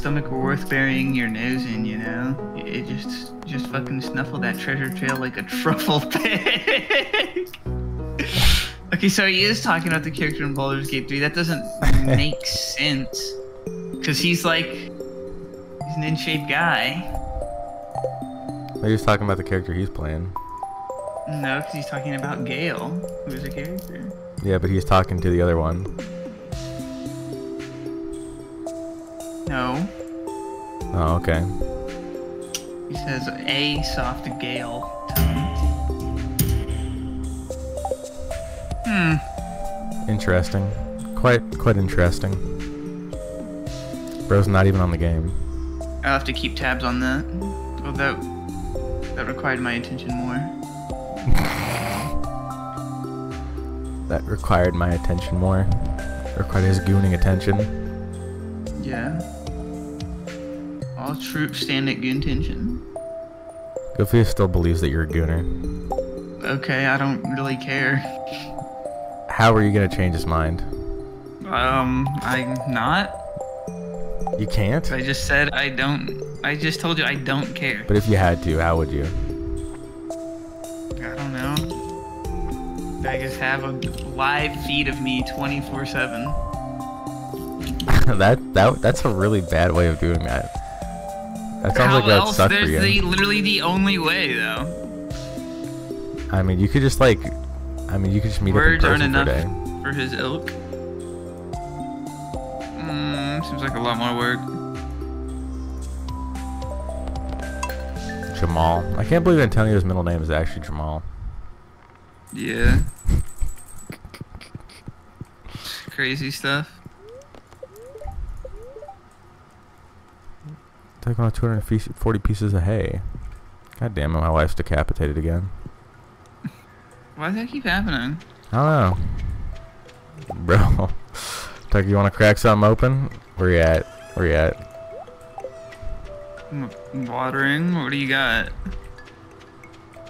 stomach worth burying your nose in, you know? It just just fucking snuffle that treasure trail like a truffle pig. okay, so he is talking about the character in Baldur's Gate 3. That doesn't make sense. Cause he's like he's an in-shape guy. Maybe he's talking about the character he's playing. No, because he's talking about Gale, who's a character. Yeah, but he's talking to the other one. No. Oh, okay. He says a soft Gale. Hmm. Interesting. Quite, quite interesting. Bro's not even on the game. I'll have to keep tabs on that. Well, that that required my attention more. That required my attention more. Required his gooning attention. Yeah. All troops stand at good tension. Goofy still believes that you're a gooner. Okay, I don't really care. How are you gonna change his mind? Um, I'm not. You can't? I just said I don't. I just told you I don't care. But if you had to, how would you? I don't know. I just have a live feed of me 24 7. that that that's a really bad way of doing that. That sounds How like that else? suck for you. the, literally the only way, though. I mean, you could just like, I mean, you could just meet Words up in person for a enough day. for his ilk. Mm, seems like a lot more work. Jamal. I can't believe Antonio's middle name is actually Jamal. Yeah. Crazy stuff. Taking on 240 pieces of hay. God damn it, my wife's decapitated again. Why does that keep happening? I don't know. Bro. Tucker, you want to crack something open? Where you at? Where you at? M- Watering? What do you got?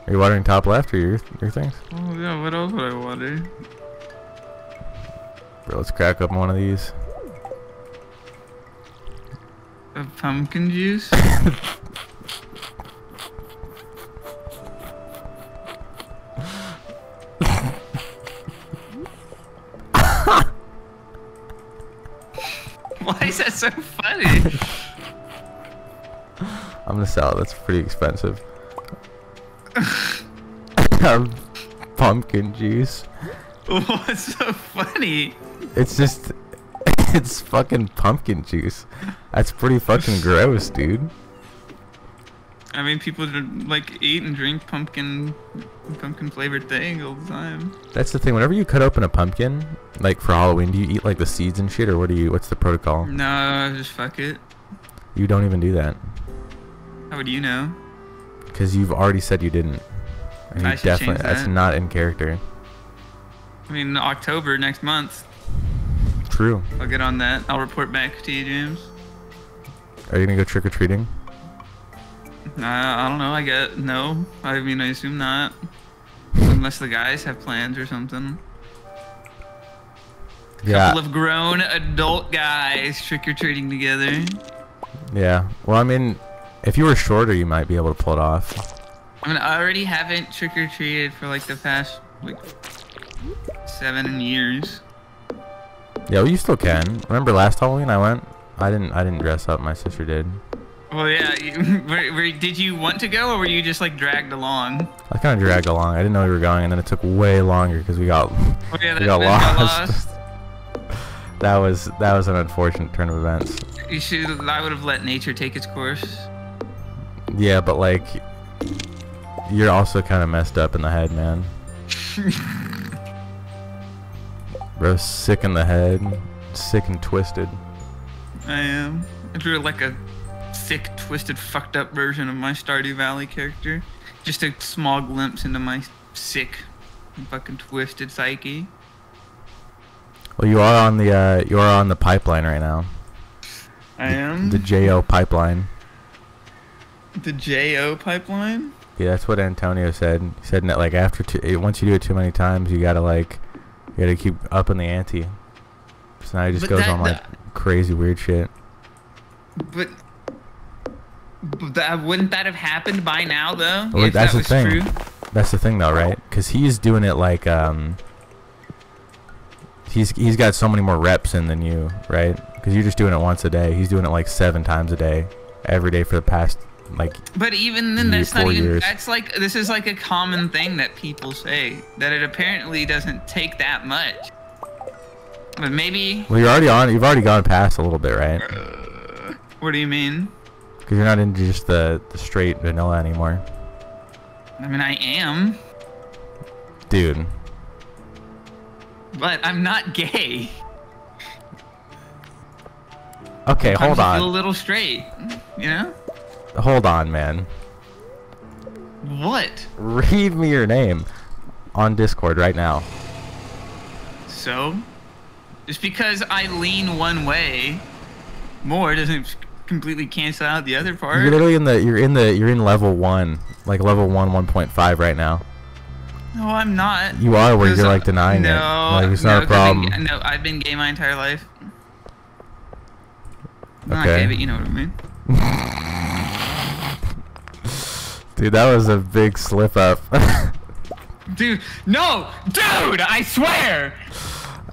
Are you watering top left or your, your things? Oh yeah, what else would I water? Bro, let's crack up one of these. A pumpkin juice? Why is that so funny? I'm gonna sell it. That's pretty expensive. Pumpkin juice. What's so funny? It's just, it's fucking pumpkin juice. That's pretty fucking gross, dude. I mean, people that, like eat and drink pumpkin, pumpkin flavored thing all the time. That's the thing. Whenever you cut open a pumpkin, like for Halloween, do you eat like the seeds and shit, or what do you? What's the protocol? No, just fuck it. You don't even do that How would you know? because you've already said you didn't. And I you definitely change that's not in character. I mean, October next month. True. I'll get on that. I'll report back to you, James. Are you gonna go trick or treating? Uh, I don't know. I get no. I mean, I assume not. Unless the guys have plans or something. Yeah. Couple of grown adult guys trick or treating together. Yeah. Well, I mean, if you were shorter, you might be able to pull it off. I mean, I already haven't trick or treated for like the past like seven years. Yeah, well, you still can. Remember last Halloween I went? I didn't. I didn't dress up. My sister did. Well, yeah. You, were, were, did you want to go, or were you just like dragged along? I kind of dragged along. I didn't know we were going, and then it took way longer because we got Oh yeah, we that got lost. that was that was an unfortunate turn of events. You should. I would have let nature take its course. Yeah, but like, you're also kind of messed up in the head, man. Bro, sick in the head, sick and twisted. I am. I drew like a sick, twisted, fucked up version of my Stardew Valley character. Just a small glimpse into my sick, fucking twisted psyche. Well, you are on the uh, you are on the pipeline right now. I am. The Jo pipeline. The JO pipeline? Yeah, that's what Antonio said. He said that like after two, eh, once you do it too many times, you gotta like, you gotta keep up upping the ante. So now he just But goes that- on like crazy weird shit. But, but that, wouldn't that have happened by now, though? Well, that's that the thing. true? That's the thing, though, right? Because he's doing it like um. He's he's got so many more reps in than you, right? Because you're just doing it once a day. He's doing it like seven times a day, every day for the past like But even then, that's not even. years. That's like this is like a common thing that people say that it apparently doesn't take that much. But maybe. Well, you're already on. You've already gone past a little bit, right? Uh, what do you mean? Because you're not into just the, the straight vanilla anymore, I mean, I am, dude. but I'm not gay. Okay, I hold feel a little straight. You know hold on, man. what? Read me your name on Discord right now. So, just because I lean one way more doesn't completely cancel out the other part. You're literally in the. You're in the. You're in level one, like level one, 1.5 right now. No, I'm not. You are where you're like denying no, it. Like it's no, not a 'cause I've been- problem. no, I've been gay my entire life. Not Okay. gay, but you know what I mean. Dude, that was a big slip up. Dude, no! Dude, I swear!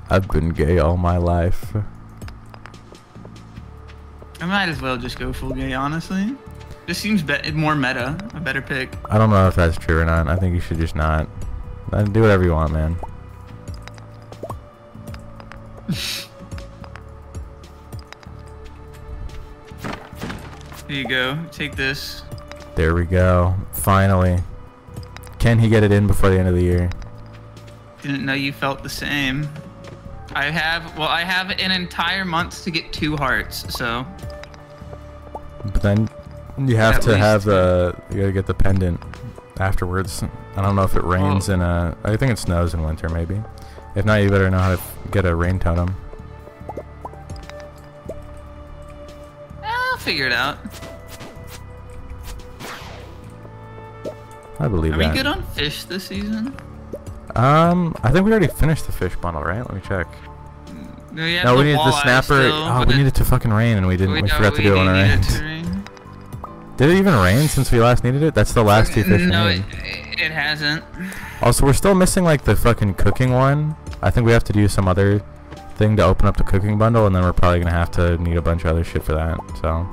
I've been gay all my life. I might as well just go full gay, honestly. This seems be- more meta, a better pick. I don't know if that's true or not. I think you should just not. Uh, Do whatever you want, man. Here you go. Take this. There we go. Finally. Can he get it in before the end of the year? Didn't know you felt the same. I have, well, I have an entire month to get two hearts, so. But then you have At to least have the you gotta get the pendant afterwards. I don't know if it rains in a. I think it snows in winter, maybe. If not, you better know how to get a rain totem. I'll figure it out. I believe Are we that. good on fish this season? um, I think we already finished the fish bundle, right? Let me check. No, we, no, we the needed the snapper. still, oh, we it- needed to fucking rain, and we didn't. We, no, forgot to do it when it needed rained. Did it even rain since we last needed it? That's the last two fish. No, it, it hasn't. Also, we're still missing like the fucking cooking one. I think we have to do some other thing to open up the cooking bundle, and then we're probably gonna have to need a bunch of other shit for that. So,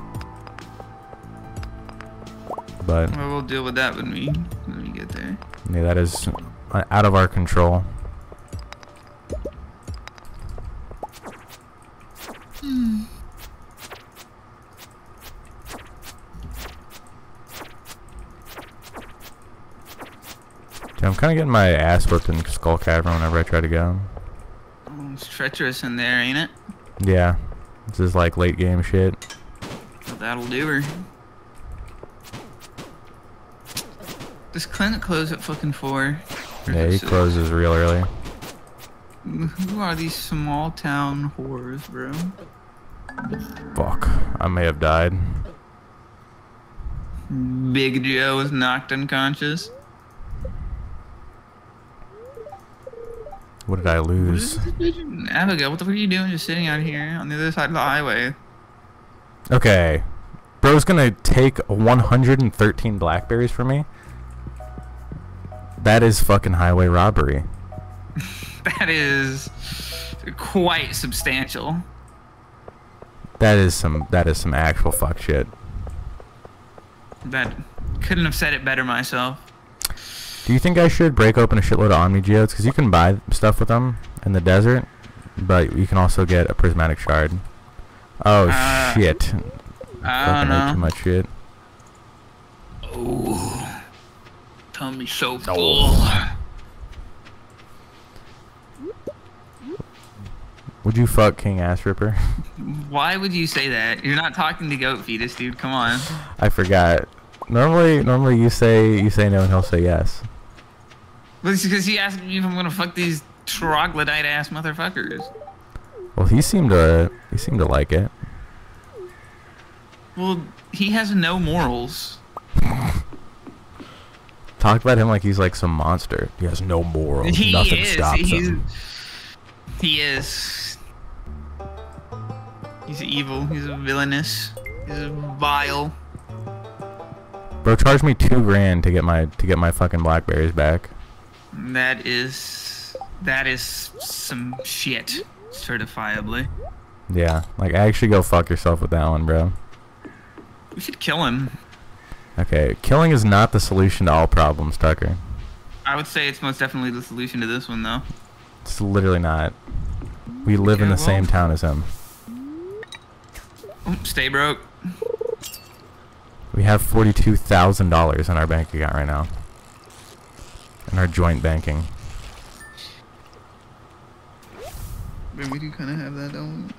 but Well, we'll deal with that when we when we get there. yeah, that is uh, out of our control. Hmm. Dude, I'm kind of getting my ass whipped in Skull Cavern whenever I try to go. Oh, it's treacherous in there, ain't it? Yeah, this is like late game shit. But that'll do her. Does Clint close at fucking four? Yeah, he closes real early. Who are these small town whores, bro? Fuck, I may have died. Big Joe is knocked unconscious. What did I lose? Abigail, what the fuck are you doing just sitting out here on the other side of the highway? Okay, bro's gonna take 113 blackberries from me. That is fucking highway robbery. That is quite substantial. That is some. That is some actual fuck shit. That couldn't have said it better myself. Do you think I should break open a shitload of Omni Geodes? Because you can buy stuff with them in the desert, but you can also get a prismatic shard. Oh Uh, shit! I don't ate too know. much shit. Oh, tummy so full. Would you fuck King Ass Ripper? Why would you say that? You're not talking to Goat Fetus, dude. Come on. I forgot. Normally, normally you say you say no and he'll say yes. But it's because he asked me if I'm gonna fuck these troglodyte ass motherfuckers. Well, he seemed to he seemed to like it. Well, he has no morals. Talk about him like he's like some monster. He has no morals. He Nothing is. stops He's, him. he is. He's evil. He's a villainous. He's vile. Bro, charge me two grand to get my to get my fucking blackberries back. That is that is some shit, certifiably. Yeah, like actually go fuck yourself with that one, bro. We should kill him. Okay, killing is not the solution to all problems, Tucker. I would say it's most definitely the solution to this one, though. It's literally not. We live in the same town as him. Stay broke. We have forty-two thousand dollars in our bank account right now. In our joint banking. But we do kind of have that, don't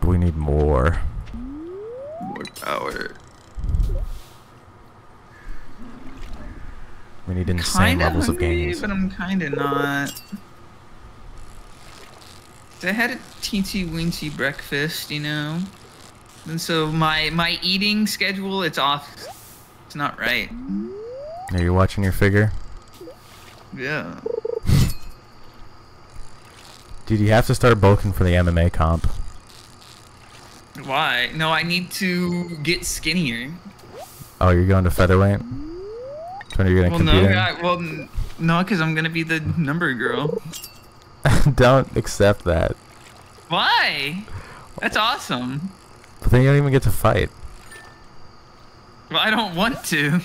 But we need more. we? More power. We need insane Kinda levels of hungry, but I'm kind of not. I had a teensy weensy breakfast, you know, and so my my eating schedule it's off. It's not right. Are you watching your figure? Yeah. Dude, you have to start bulking for the MMA comp. Why? No, I need to get skinnier. Oh, you're going to featherweight? That's when you're gonna Well, compete no? I, well, no, because I'm gonna be the number girl. don't accept that. Why? That's awesome. But then you don't even get to fight. Well, I don't want to.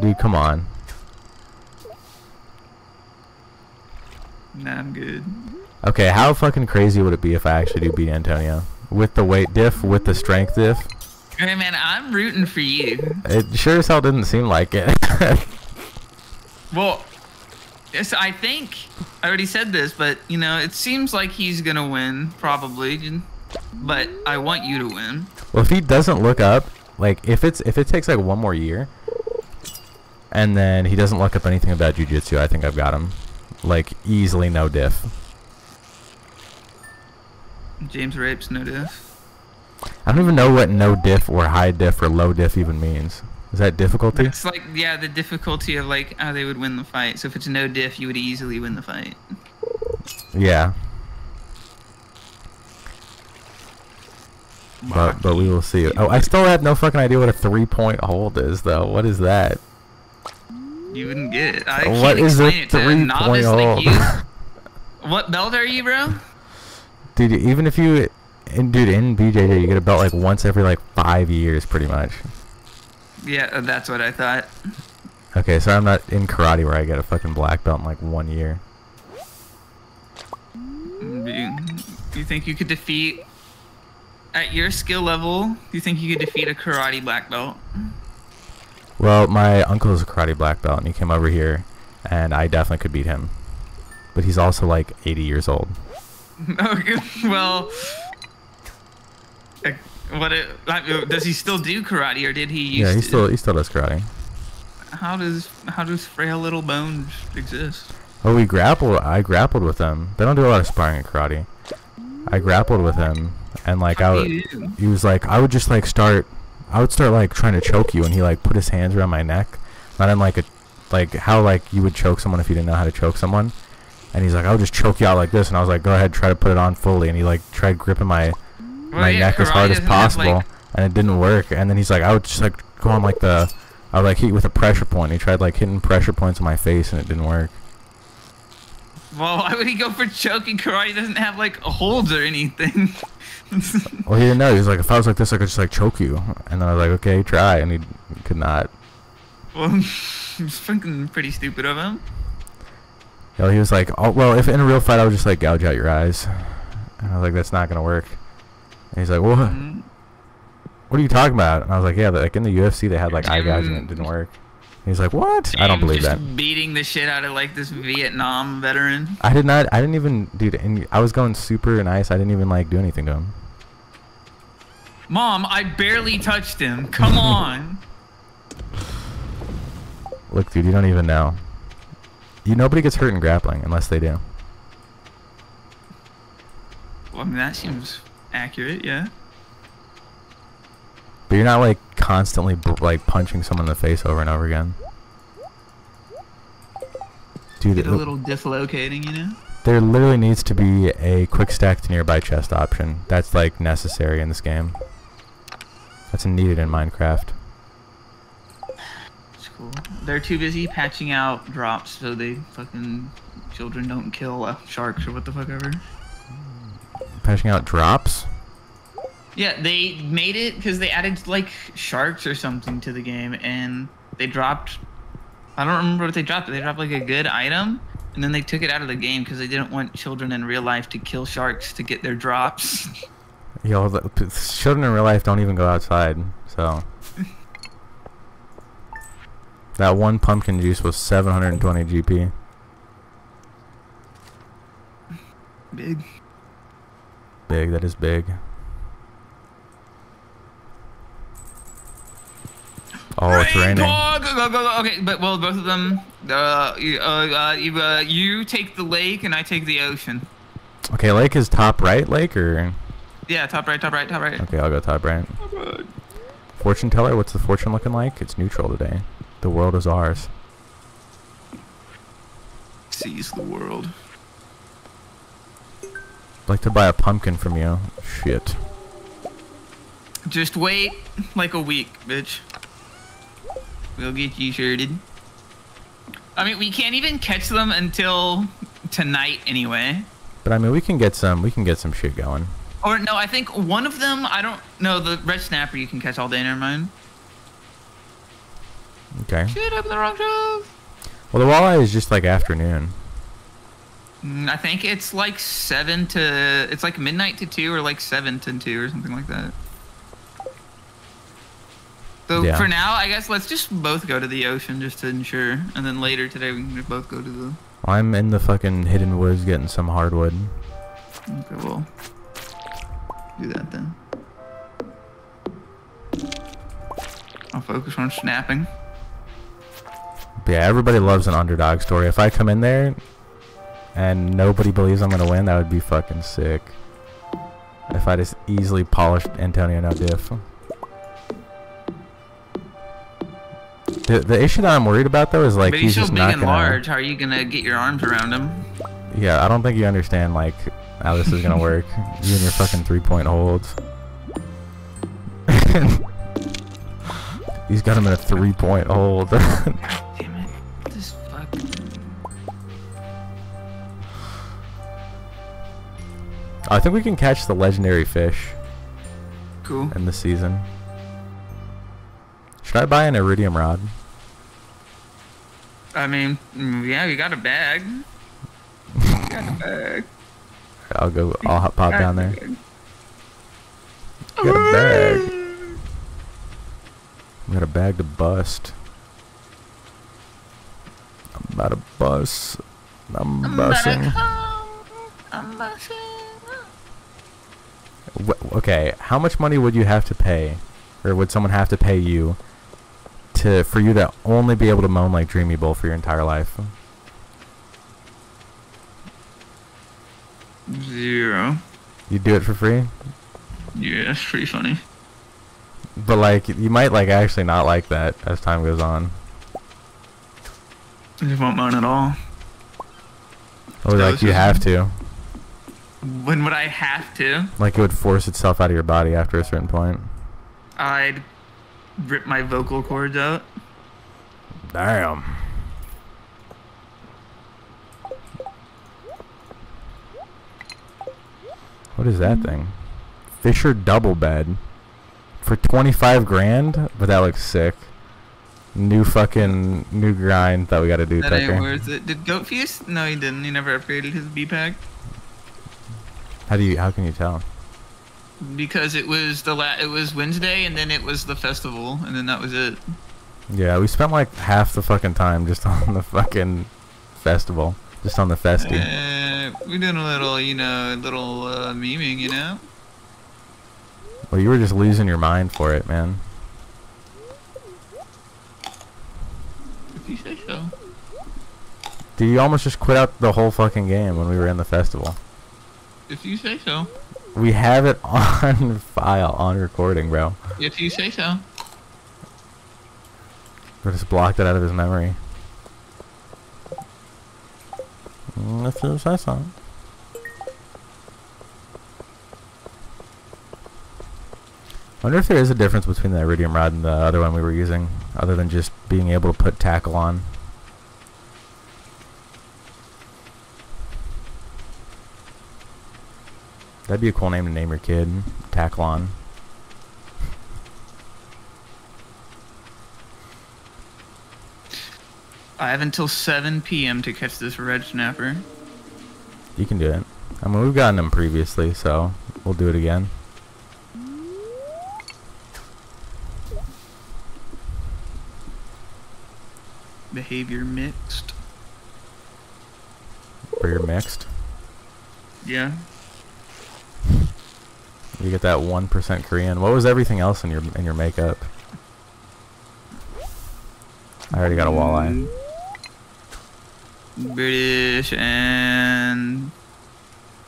Dude, come on. Nah, I'm good. Okay, how fucking crazy would it be if I actually do beat Antonio? With the weight diff, with the strength diff? Hey, man, I'm rooting for you. It sure as hell didn't seem like it. Well, yes, I think I already said this, but you know, it seems like he's gonna win, probably. But I want you to win. well, if he doesn't look up, like if it's if it takes like one more year, and then he doesn't look up anything about jujitsu, I think I've got him. Like easily no diff. James rapes no diff. I don't even know what no diff or high diff or low diff even means. Is that difficulty? It's like yeah, the difficulty of like how they would win the fight. So if it's no diff, you would easily win the fight. Yeah. But but we will see. Oh, I still have no fucking idea what a three point hold is though. What is that? You wouldn't get it. I What can't a explain it to a three point like hold? you. What belt are you, bro? Dude, even if you, in, dude, in BJJ, you get a belt like once every like five years, pretty much. Yeah, uh, that's what I thought. Okay, so I'm not in karate where I get a fucking black belt in like one year. Do you, you think you could defeat at your skill level? Do you think you could defeat a karate black belt? Well, my uncle is a karate black belt, and he came over here, and I definitely could beat him. But he's also like 80 years old. okay, well, what? It, uh, does he still do karate, or did he? Used Yeah, he to? still he still does karate. How does how does frail little bones exist? Oh, we grappled. I grappled with him. They don't do a lot of sparring in karate. I grappled with him, and like I How do would, he was like, I would just like start, I would start like trying to choke you, and he like put his hands around my neck, not in like a, like how like you would choke someone if you didn't know how to choke someone, and he's like, I would just choke you out like this, and I was like, go ahead, try to put it on fully, and he like tried gripping my Well, my neck as hard as possible, like- and it didn't work, and then he's like, I would just like go on like the, I would like hit with a pressure point. He tried like hitting pressure points on my face, and it didn't work. well, why would he go for choking? Karate He doesn't have like holds or anything. Well, he didn't know. He was like, if I was like this, I could just like choke you. And then I was like, okay, try. And he could not. well, it's fucking pretty stupid of him. You know, he was like, oh, well, if in a real fight, I would just like gouge out your eyes. And I was like, that's not gonna work. He's like, what? Mm. What are you talking about? And I was like, yeah, like in the UFC, they had like eye gouging. and It didn't work. And he's like, what? I don't believe just that. Beating the shit out of like this Vietnam veteran. I did not. I didn't even, dude. And I was going super nice. I didn't even like do anything to him. Mom, I barely touched him. Come on. Look, dude, you don't even know. You nobody gets hurt in grappling unless they do. Well, I mean, that seems accurate, yeah. But you're not like constantly like punching someone in the face over and over again. Dude, Get a little dislocating, you know? there literally needs to be a quick stack to nearby chest option. That's like necessary in this game. That's needed in Minecraft. It's cool. They're too busy patching out drops so they fucking children don't kill uh, sharks or what the fuck ever. Patching out drops? Yeah, they made it because they added like sharks or something to the game, and they dropped. I don't remember what they dropped. They dropped like a good item, and then they took it out of the game because they didn't want children in real life to kill sharks to get their drops. Yo, the, children in real life don't even go outside, so. that one pumpkin juice was 720 GP. Big. Big, that is big. Oh, it's raining. dog! Go, go, go. Okay, but well, both of them. Uh, uh, uh, you, uh, you take the lake and I take the ocean. Okay, lake is top right lake or? Yeah, top right, top right, top right. Okay, I'll go top right. Fortune teller, what's the fortune looking like? It's neutral today. The world is ours. Seize the world. I'd like to buy a pumpkin from you. Shit. Just wait like a week, bitch. We'll get you shirted. I mean, we can't even catch them until tonight anyway. But I mean, we can get some. We can get some shit going. Or no, I think one of them. I don't know. The red snapper you can catch all day. Never mind. Okay. Shit, I'm the wrong shove. Well, the walleye is just like afternoon. Mm, I think it's like seven to. It's like midnight to two, or like seven to two, or something like that. So Yeah. for now, I guess let's just both go to the ocean just to ensure, and then later today we can both go to the. I'm in the fucking hidden woods getting some hardwood. Okay, well, do that then. I'll focus on snapping. But yeah, everybody loves an underdog story. If I come in there and nobody believes I'm gonna win, that would be fucking sick. If I just easily polished Antonio no diff. The, the issue that I'm worried about though is like but he's he's so just big and large. How are you gonna get your arms around him? Yeah, I don't think you understand like how this is gonna work. you and your fucking three point holds. he's got him in a three point hold. I think we can catch the legendary fish Cool. in the season. Should I buy an iridium rod? I mean, mm, yeah, you got a bag. Got a bag. I'll go. I'll hop, pop down there. Got a bag. Got a bag to bust. I'm about to bust. I'm I'm busting. I'm busting. Okay, how much money would you have to pay, or would someone have to pay you, to for you to only be able to moan like Dreamybull for your entire life? Zero. You do it for free, Yeah, that's pretty funny. but like you might like actually not like that as time goes on. You won't moan at all. Or like you have to, When would I have to? like it would force itself out of your body after a certain point. I'd rip my vocal cords out. Damn. What is that thing? Fisher double bed for 25 grand, but that looks sick. New fucking new grind that we got to do, That ain't worth it. Did Goat Fuse? No, he didn't. He never upgraded his B pack How do you? How can you tell? because it was the la- it was Wednesday and then it was the festival and then that was it. Yeah, we spent like half the fucking time just on the fucking festival, just on the festy. Uh, we're doing a little, you know, a little uh, memeing, you know. Well, you were just losing your mind for it, man. If you say so. Dude, you almost just quit out the whole fucking game when we were in the festival. If you say so. We have it on file, on recording, bro. If you say so. We just blocked it out of his memory. If you say so. wonder if there is a difference between the iridium rod and the other one we were using, other than just being able to put tackle on. That'd be a cool name to name your kid. Tackle on. I have until 7 p.m. to catch this red snapper. You can do it. I mean, we've gotten them previously, so we'll do it again. Behavior mixed. Your mixed. Yeah. You get that one percent Korean. What was everything else in your in your makeup? I already got a walleye. Mm, British and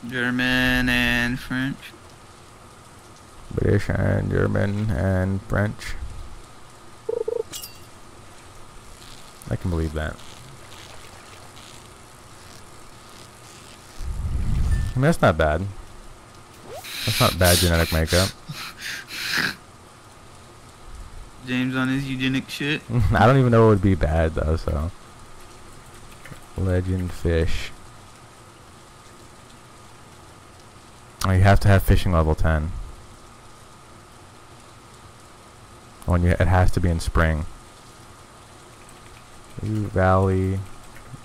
German and French. British and German and French. I can believe that. I mean, that's not bad. That's not bad genetic makeup. James on his eugenic shit. I don't even know what would be bad though, so. Legend fish. Oh, you have to have fishing level 10. When you, it has to be in spring. Valley,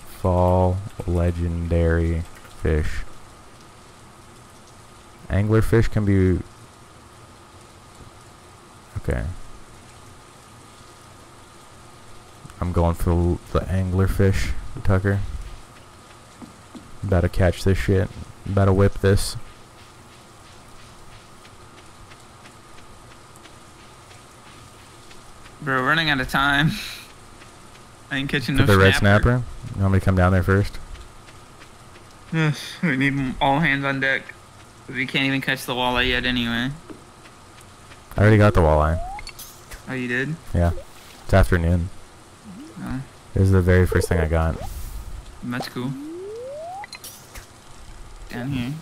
fall, legendary fish. Anglerfish can be. Okay. I'm going for the anglerfish, Tucker. About to catch this shit. About to whip this. Bro, running out of time. I ain't catching no the red snapper. snapper. You want me to come down there first? Yes, we need all hands on deck. We can't even catch the walleye yet anyway. I already got the walleye. Oh, you did? Yeah. It's afternoon. Oh, This is the very first thing I got. that's cool. Down here.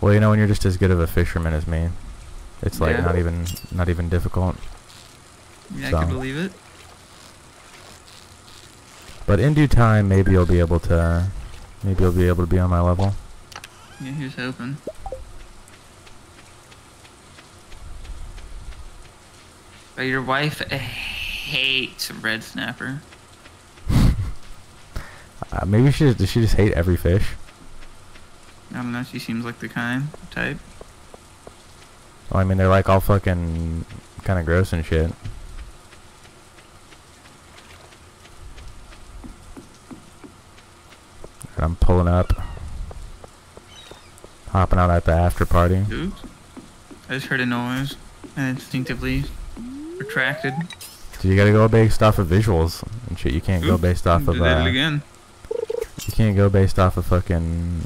Well, you know when you're just as good of a fisherman as me, it's like Yeah. not even not even difficult. Yeah, I can believe it. But in due time, maybe you'll be able to, maybe you'll be able to be on my level. Yeah, here's hoping. But your wife hates red snapper. Uh, maybe she does she just hate every fish? I don't know. She seems like the kind type. Well, I mean they're like all fucking kind of gross and shit. I'm pulling up, hopping out at the after party. Oops. I just heard a noise and instinctively retracted. So you gotta go based off of visuals and shit. You can't go based off of Did that uh, again. you can't go based off of fucking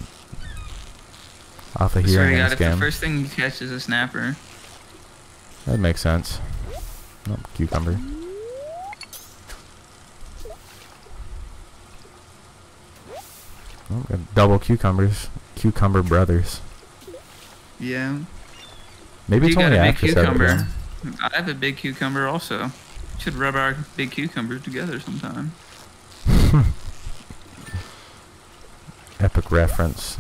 off of hearing God, this if the first thing you catch is a snapper, That makes sense. Oh, cucumber. Oh, double cucumbers. Cucumber brothers. yeah. Maybe you it's only a big after cucumber. I have a big cucumber also. Should rub our big cucumbers together sometime. Epic reference.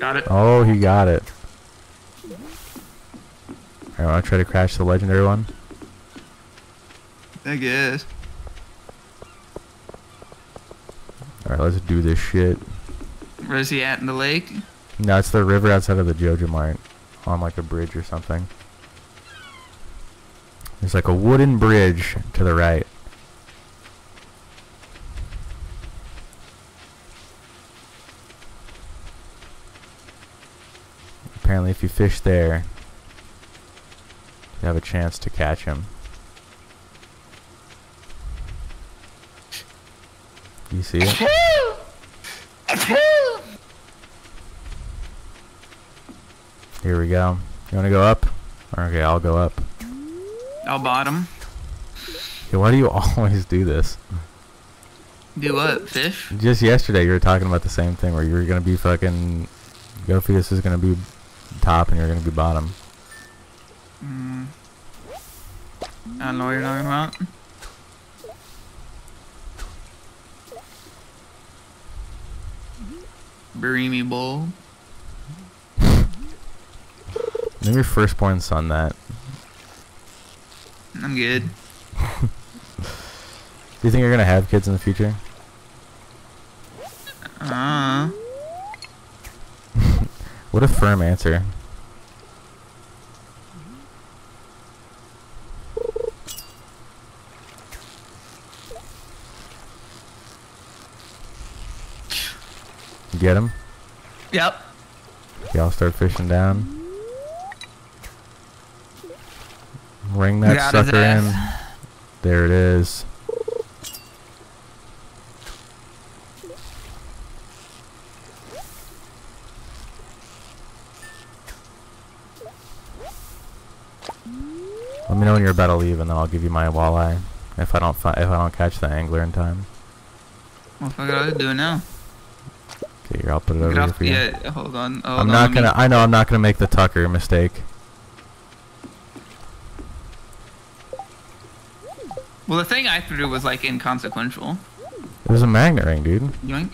Got it. Oh, he got it. Alright, wanna try to crash the legendary one? I guess. Alright, let's do this shit. Where's he at in the lake? No, it's the river outside of the JojaMart. On like a bridge or something. There's like a wooden bridge to the right. Apparently if you fish there, you have a chance to catch him. You see it? Here we go. You wanna go up? Okay, I'll go up. I'll bottom. Okay, why do you always do this? Do what? Fish? Just yesterday you were talking about the same thing where you were gonna be fucking Gophius is gonna be top and you're gonna be bottom. Mm. I don't know what you're talking about. Bury me bowl. Your firstborn son that. I'm good. Do you think you're gonna have kids in the future? Uh, What a firm answer. Get him? yep. Okay, I'll start fishing down. Ring that sucker in. There it is. Let me know when you're about to leave, and then I'll give you my walleye. If I don't if I don't catch the angler in time. What the fuck are you doing now? Okay, here I'll put it over here for you. Yeah, hold on. Hold I'm on, not gonna. I know I'm not gonna make the Tucker mistake. The thing I threw was like inconsequential. It was a magnet ring, dude. Yoink.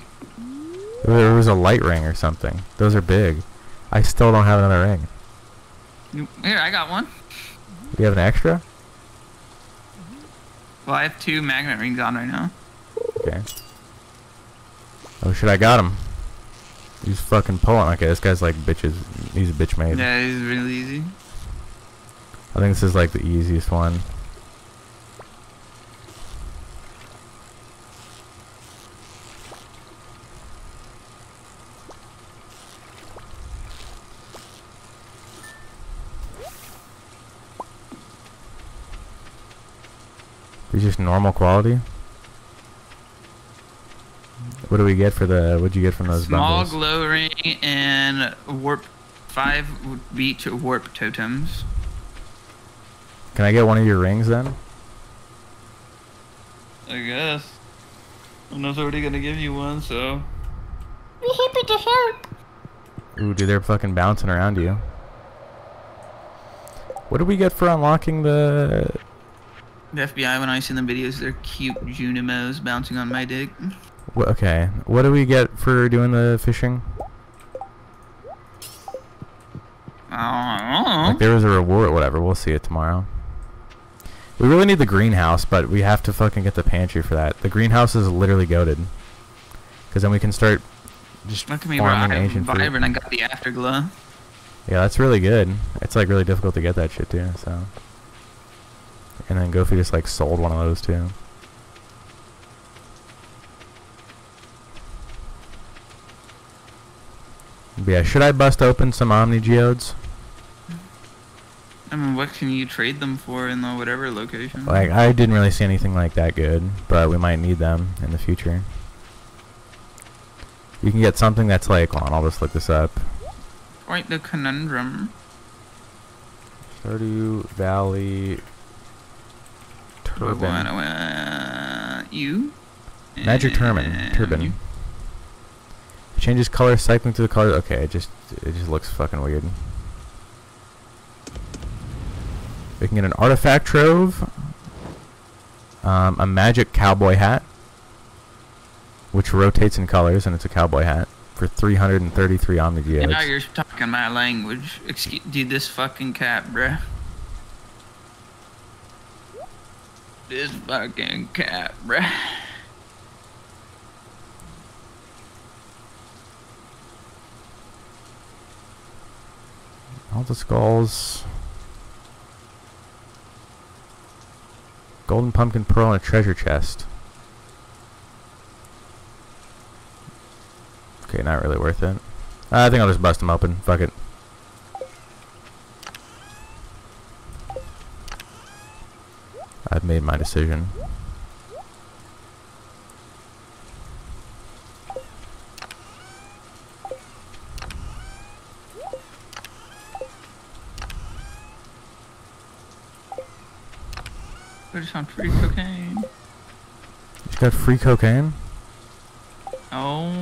It was- a light ring or something. Those are big. I still don't have another ring. You- Here, I got one. Do you have an extra? Well, I have two magnet rings on right now. Okay. Oh shit, I got him. He's fucking pulling. Okay, this guy's like bitches. He's a bitch made. Yeah, he's really easy. I think this is like the easiest one. It's just normal quality. What do we get for the? What'd you get from those Small bundles? glow ring and warp five beach warp totems. Can I get one of your rings then? I guess. I was already gonna give you one, so. Be happy to help. Ooh, dude, they're fucking bouncing around you. What do we get for unlocking the? The FBI, when I see the videos, they're cute Junimos bouncing on my dick. okay, what do we get for doing the fishing? Oh. Like there was a reward, whatever. We'll see it tomorrow. We really need the greenhouse, but we have to fucking get the pantry for that. The greenhouse is literally goaded. Because then we can start just Look at me, bro. farming I'm ancient fruit. vibrant. I got the afterglow. Yeah, that's really good. It's like really difficult to get that shit too. So, and then Goofy just like sold one of those too. But yeah, should I bust open some Omni Geodes? I mean, what can you trade them for in the whatever location? Like I didn't really see anything like that good, but we might need them in the future. You can get something that's like, hold on, I'll just look this up. Quite the conundrum. Stardew Valley Going uh, you. Magic Turban. you. Changes color, cycling through the color. Okay, it just it just looks fucking weird. We can get an artifact trove, um, a magic cowboy hat, which rotates in colors, and it's a cowboy hat for 333 Omni And now you're talking my language. Excuse, dude, this fucking cat, bruh. This fucking cat, bruh. All the skulls. Golden pumpkin pearl and a treasure chest. Okay, not really worth it. I think I'll just bust them open. Fuck it. Made my decision. I just found free cocaine. You got free cocaine? Oh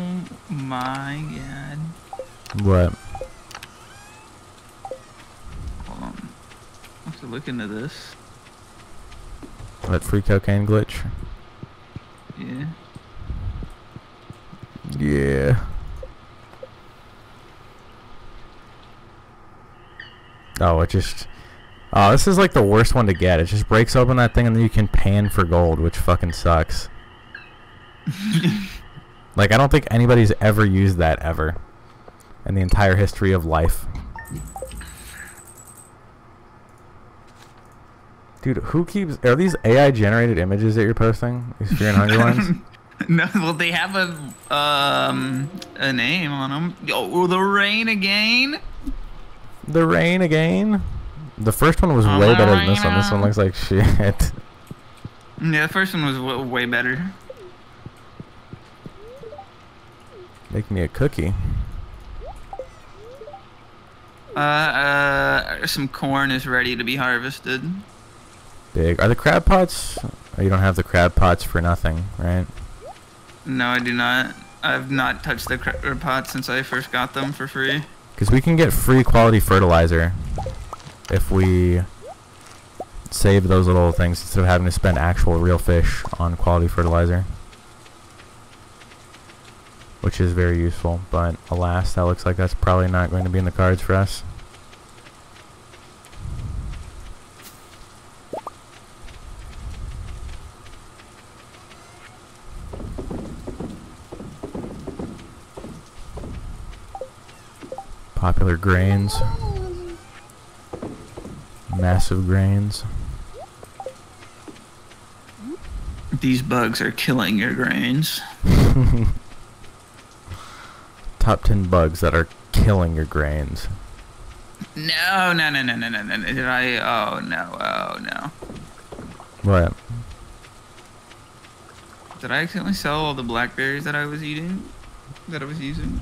my god. What? Hold on. have to look into this. That free cocaine glitch. Yeah. Yeah. Oh, it just. Oh, this is like the worst one to get. It just breaks open that thing and then you can pan for gold, which fucking sucks. like, I don't think anybody's ever used that ever. In the entire history of life. Dude, who keeps. Are these AI generated images that you're posting? These Fear and Hunger ones? no, well, they have a um a name on them. Oh, the rain again. The rain again? The first one was Oh, way better than this one. This one looks like shit. Yeah, the first one was w- way better. Make me a cookie. Uh, uh, some corn is ready to be harvested. Big. Are the crab pots? Oh, you don't have the crab pots for nothing, right? No, I do not. I've not touched the crab pots since I first got them for free. Because we can get free quality fertilizer if we save those little things instead of having to spend actual real fish on quality fertilizer. Which is very useful, but alas, that looks like that's probably not going to be in the cards for us. Popular grains. Massive grains. These bugs are killing your grains. Top 10 bugs that are killing your grains. No, no, no, no, no, no, no. Did I? Oh no, oh no. What? Did I accidentally sell all the blackberries that I was eating? That I was using?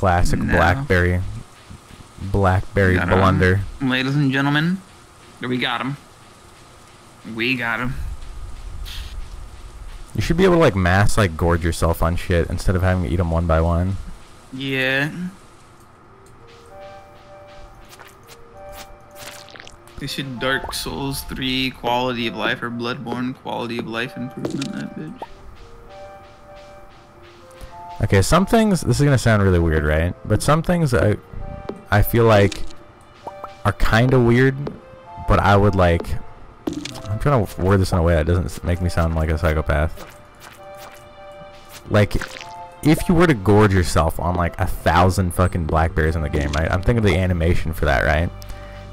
Classic No. blackberry. Blackberry Got blunder. Ladies and gentlemen, we got him. We got him. You should be able to like mass like gorge yourself on shit instead of having to eat them one by one. Yeah. They should Dark Souls 3 quality of life or Bloodborne quality of life improvement that bitch. Okay, some things. This is gonna sound really weird, right? But some things I, I feel like, are kind of weird, but I would like. I'm trying to word this in a way that doesn't make me sound like a psychopath. Like, if you were to gorge yourself on like a thousand fucking blackberries in the game, right? I'm thinking of the animation for that, right?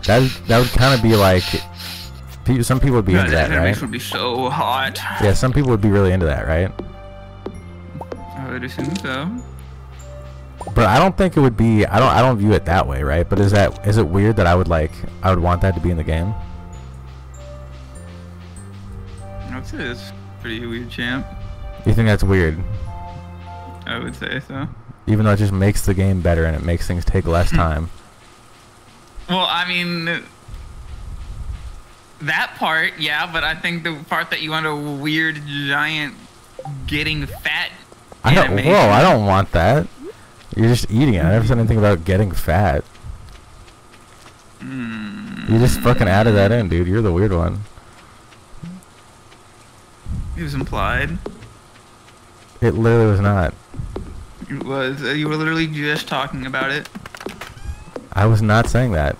That that would kind of be like. Some people would be into that, right? would be so hot. Yeah, some people would be really into that, right? I would assume so. But I don't think it would be. I don't. I don't view it that way, right? But is that is it weird that I would like? I would want that to be in the game. That's it. It's pretty weird, champ. You think that's weird? I would say so. Even though it just makes the game better and it makes things take less time. Well, I mean, that part, yeah, but I think the part that you want a weird giant getting fat. I don't. Whoa! I don't want that. You're just eating it. I never said anything about getting fat. Mm, You just fucking added that in, dude. You're the weird one. It was implied. It literally was not. It was. Uh, you were literally just talking about it. I was not saying that.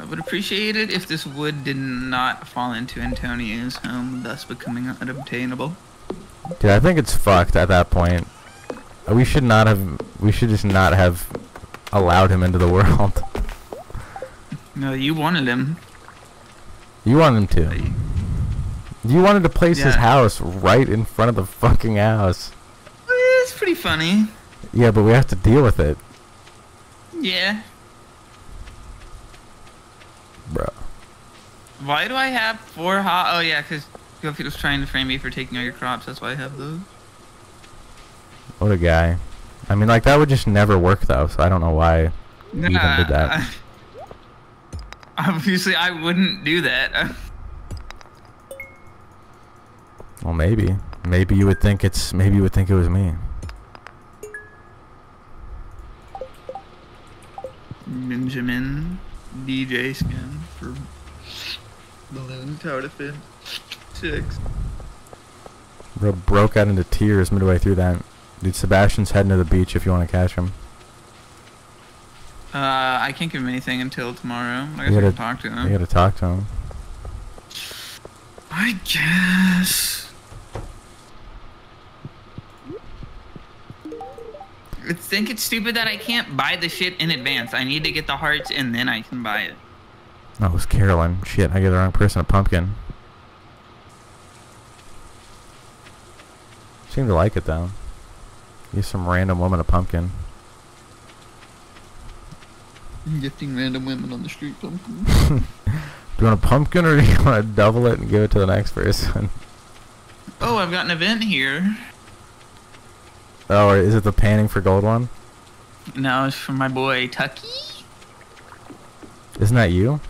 I would appreciate it if this wood did not fall into Antonio's home, thus becoming unobtainable. Dude, I think it's fucked at that point. We should not have. We should just not have allowed him into the world. No, you wanted him. You wanted him to. You wanted to place his house right in front of the fucking house. Oh, it's pretty funny. Yeah, but we have to deal with it, Yeah. bro. Why do I have four hot? Oh yeah, because Gofi was trying to frame me for taking all your crops. That's why I have those. What a guy. I mean, like that would just never work though. So I don't know why. even did that. Obviously, I wouldn't do that. Well, maybe. Maybe you would think it's. Maybe you would think it was me. Benjamin DJ skin for Bloons Tower Defense 6. Bro broke out into tears midway through that. Dude, Sebastian's heading to the beach if you want to catch him. Uh, I can't give him anything until tomorrow. I guess You I gotta- can talk to him. You gotta talk to him. I guess. I think it's stupid that I can't buy the shit in advance. I need to get the hearts and then I can buy it. Oh, it was Caroline. Shit, I gave the wrong person a pumpkin. Seemed to like it though. Give some random woman a pumpkin. Gifting random women on the street pumpkin. Do you want a pumpkin or do you want to double it and give it to the next person? Oh, I've got an event here. Oh, is it the panning for gold one? No, it's for my boy Tucky. Isn't that you?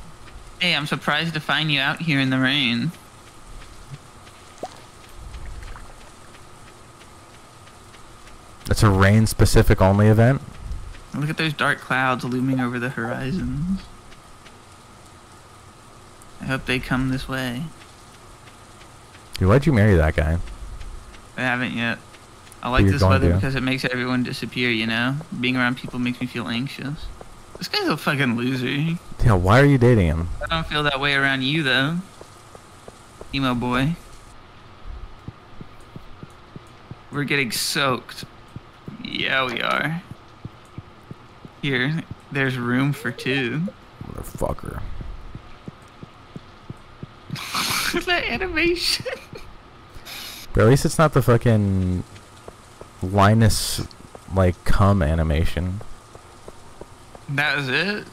Hey, I'm surprised to find you out here in the rain. It's a rain specific only event? Look at those dark clouds looming over the horizons. I hope they come this way. Dude, why'd you marry that guy? I haven't yet. I like this weather to. because it makes everyone disappear, you know? Being around people makes me feel anxious. This guy's a fucking loser. Yeah, why are you dating him? I don't feel that way around you, though. Emo boy. We're getting soaked. Yeah, we are. Here, there's room for two. Motherfucker. that animation. But at least it's not the fucking Linus like cum animation. That was it?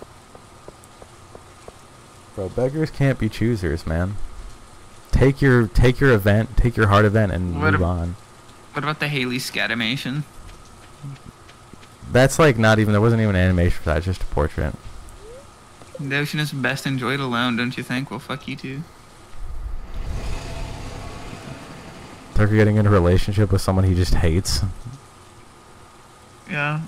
Bro, beggars can't be choosers, man. Take your take your event, take your hard event and What move on. What about the Haley scatimation? That's like not even there wasn't even an animation for that, it's just a portrait. The ocean is best enjoyed alone, don't you think? Well, fuck you too. Tucker getting in a relationship with someone he just hates. Yeah.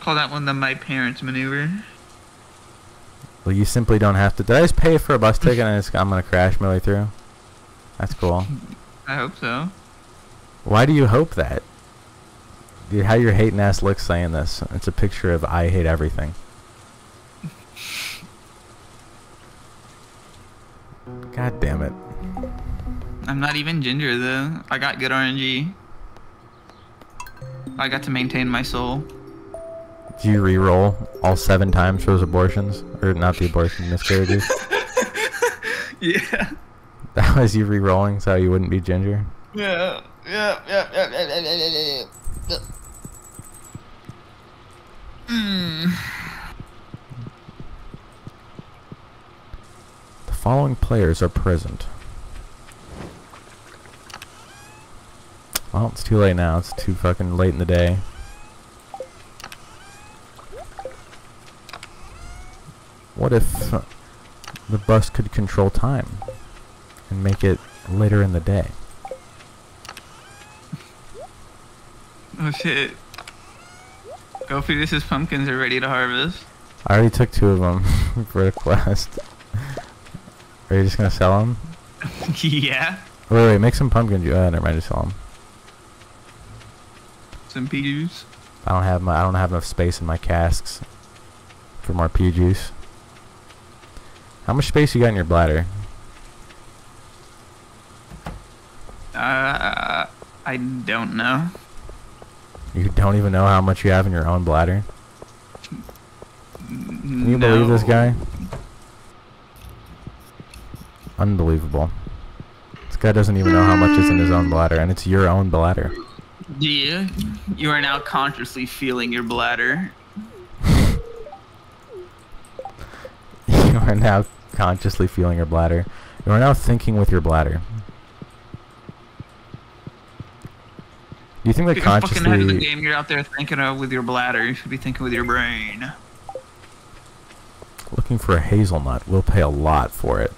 Call that one the my parents maneuver. Well, you simply don't have to. Did I just pay for a bus ticket and it's, I'm gonna crash midway through? That's cool. I hope so. Why do you hope that? Dude, how your hating ass looks saying this. It's a picture of I hate everything. God damn it. I'm not even ginger though. I got good RNG. I got to maintain my soul. Do you re-roll all seven times for those abortions? Or not the abortion, miscarriages? yeah. that was you re-rolling so you wouldn't be ginger? Yeah. The following players are present. Well, it's too late now. It's too fucking late in the day. What if uh, the bus could control time and make it later in the day? Oh shit. Go Fetus's pumpkins are ready to harvest. I already took two of them for the quest. Are you just gonna sell them? yeah. Wait, wait, make some pumpkin juice. Uh, never mind, just sell them. Some pea juice. I don't have my I don't have enough space in my casks for more pea juice. How much space you got in your bladder? Uh, I don't know. You don't even know how much you have in your own bladder. Can you believe this guy? Unbelievable. This guy doesn't even know how much is in his own bladder, and it's your own bladder. Yeah, you you are now consciously feeling your bladder. You are now consciously feeling your bladder. You are now thinking with your bladder. Do you think that If you're fucking ahead of the game, you're out there thinking uh, with your bladder. You should be thinking with your brain. Looking for a hazelnut. We'll pay a lot for it.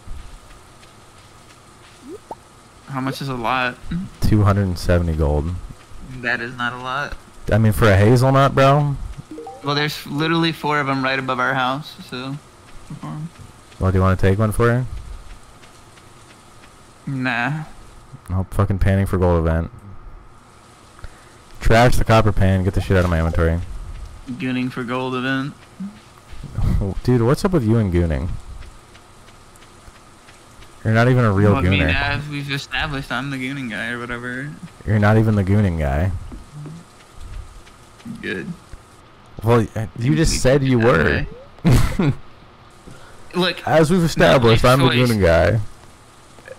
How much is a lot? 270 gold. That is not a lot. I mean, for a hazelnut, bro. Well, there's literally four of them right above our house, so. Well, do you want to take one for her? Nah. No fucking panning for gold event. Trash the copper pan. Get the shit out of my inventory. Gooning for gold event. Dude, what's up with you and gooning? You're not even a real well, I mean, gooner. as we've established, I'm the gooning guy or whatever. You're not even the gooning guy. Good. Well, uh, you just said you were. Look, As we've established, I'm the gooning guy.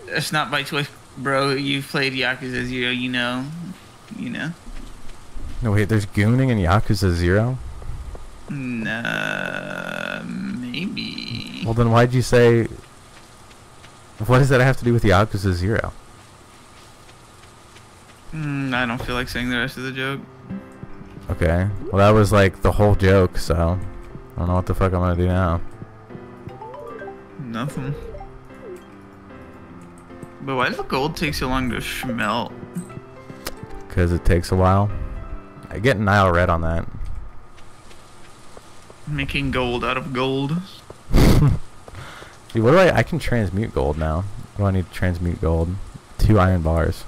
it's not by choice, bro. You've played Yakuza Zero, you know. You know. No, wait, there's gooning in Yakuza 0? Nah, maybe. Well, then why'd you say... What does that have to do with Yakuza 0? Mm, I don't feel like saying the rest of the joke. Okay. Well, that was like the whole joke, so... I don't know what the fuck I'm gonna do now. Nothing. But why does the gold take so long to smelt? Because it takes a while. I get Nile Red on that. Making gold out of gold. Dude, what do I... I can transmute gold now. What do I need to transmute gold? Two iron bars.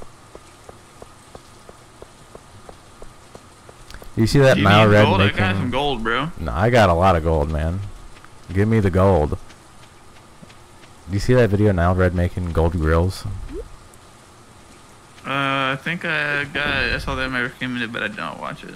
You see that Do you Nile Red gold? I making... got some gold, bro. No, I got a lot of gold, man. Give me the gold. Do you see that video of Nile Red making gold grills? Uh, I think I got. I saw that my recommended, but I don't watch it.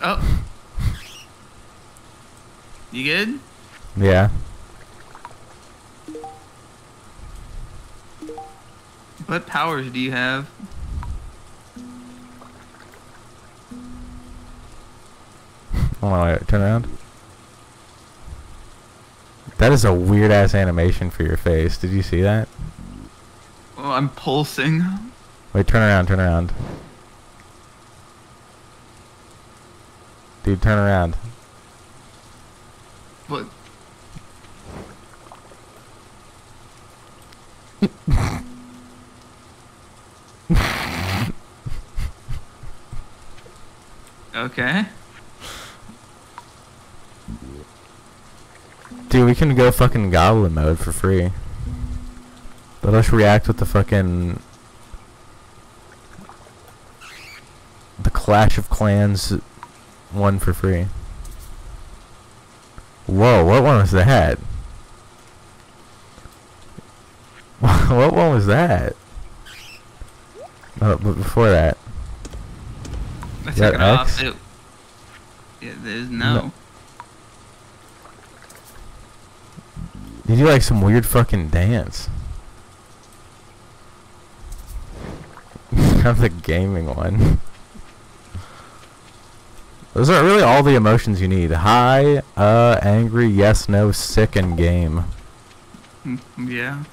Up! Oh. You good? Yeah. What powers do you have? Hold on, turn around. That is a weird ass animation for your face. Did you see that? Oh, I'm pulsing. Wait, turn around, turn around. Dude, turn around. What? okay. Dude, we can go fucking goblin mode for free. Let us react with the fucking... The Clash of Clans one for free. Whoa, what one was that? what one was that? No, but before that. I took it off. It, yeah, there's no. Did you do like some weird fucking dance. I'm the gaming one. Those are really all the emotions you need. High, uh, angry, yes, no, sick, and game. Mm, Yeah.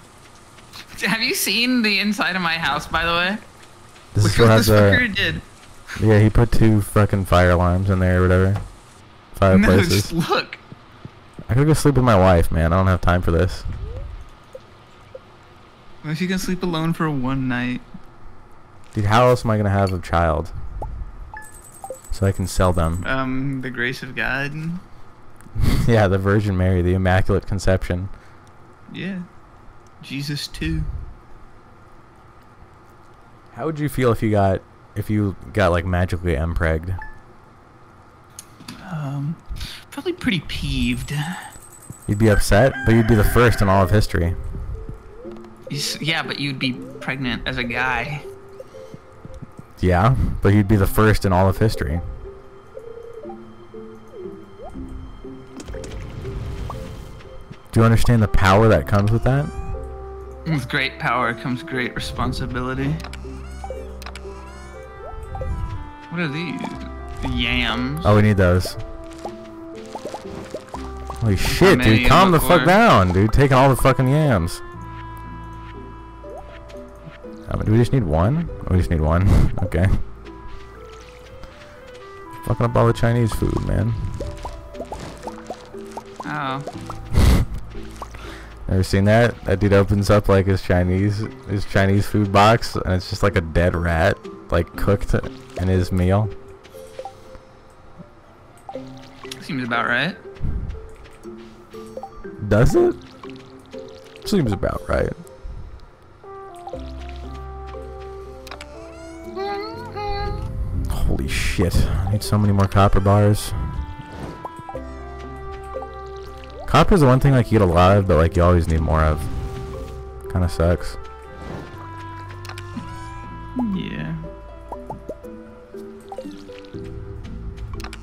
Have you seen the inside of my house, by the way? This Look is what this fucker did. Yeah, he put two fucking fire alarms in there or whatever. No, Fireplaces. just look. I gotta go sleep with my wife, man. I don't have time for this. What if you can sleep alone for one night? Dude, how else am I gonna have a child? So I can sell them. Um, the grace of God. yeah, the Virgin Mary, the Immaculate Conception. Yeah. Jesus too. How would you feel if you got if you got like magically empregged? Um, probably pretty peeved. You'd be upset, but you'd be the first in all of history. Yeah, but you'd be pregnant as a guy. Yeah, but you'd be the first in all of history. Do you understand the power that comes with that? With great power comes great responsibility. What are these? Yams. Oh, we need those. Holy shit, dude. Calm the fuck down, dude. Taking all the fucking yams. Uh, do we just need one? Oh, we just need one. okay. Fucking up all the Chinese food, man. Oh. Ever seen that? That dude opens up like his Chinese his Chinese food box and it's just like a dead rat like cooked in his meal. Seems about right. Does it? Seems about right. Holy shit. I need so many more copper bars. Copper's the one thing like you get a lot of, but like you always need more of. Kinda sucks. Yeah.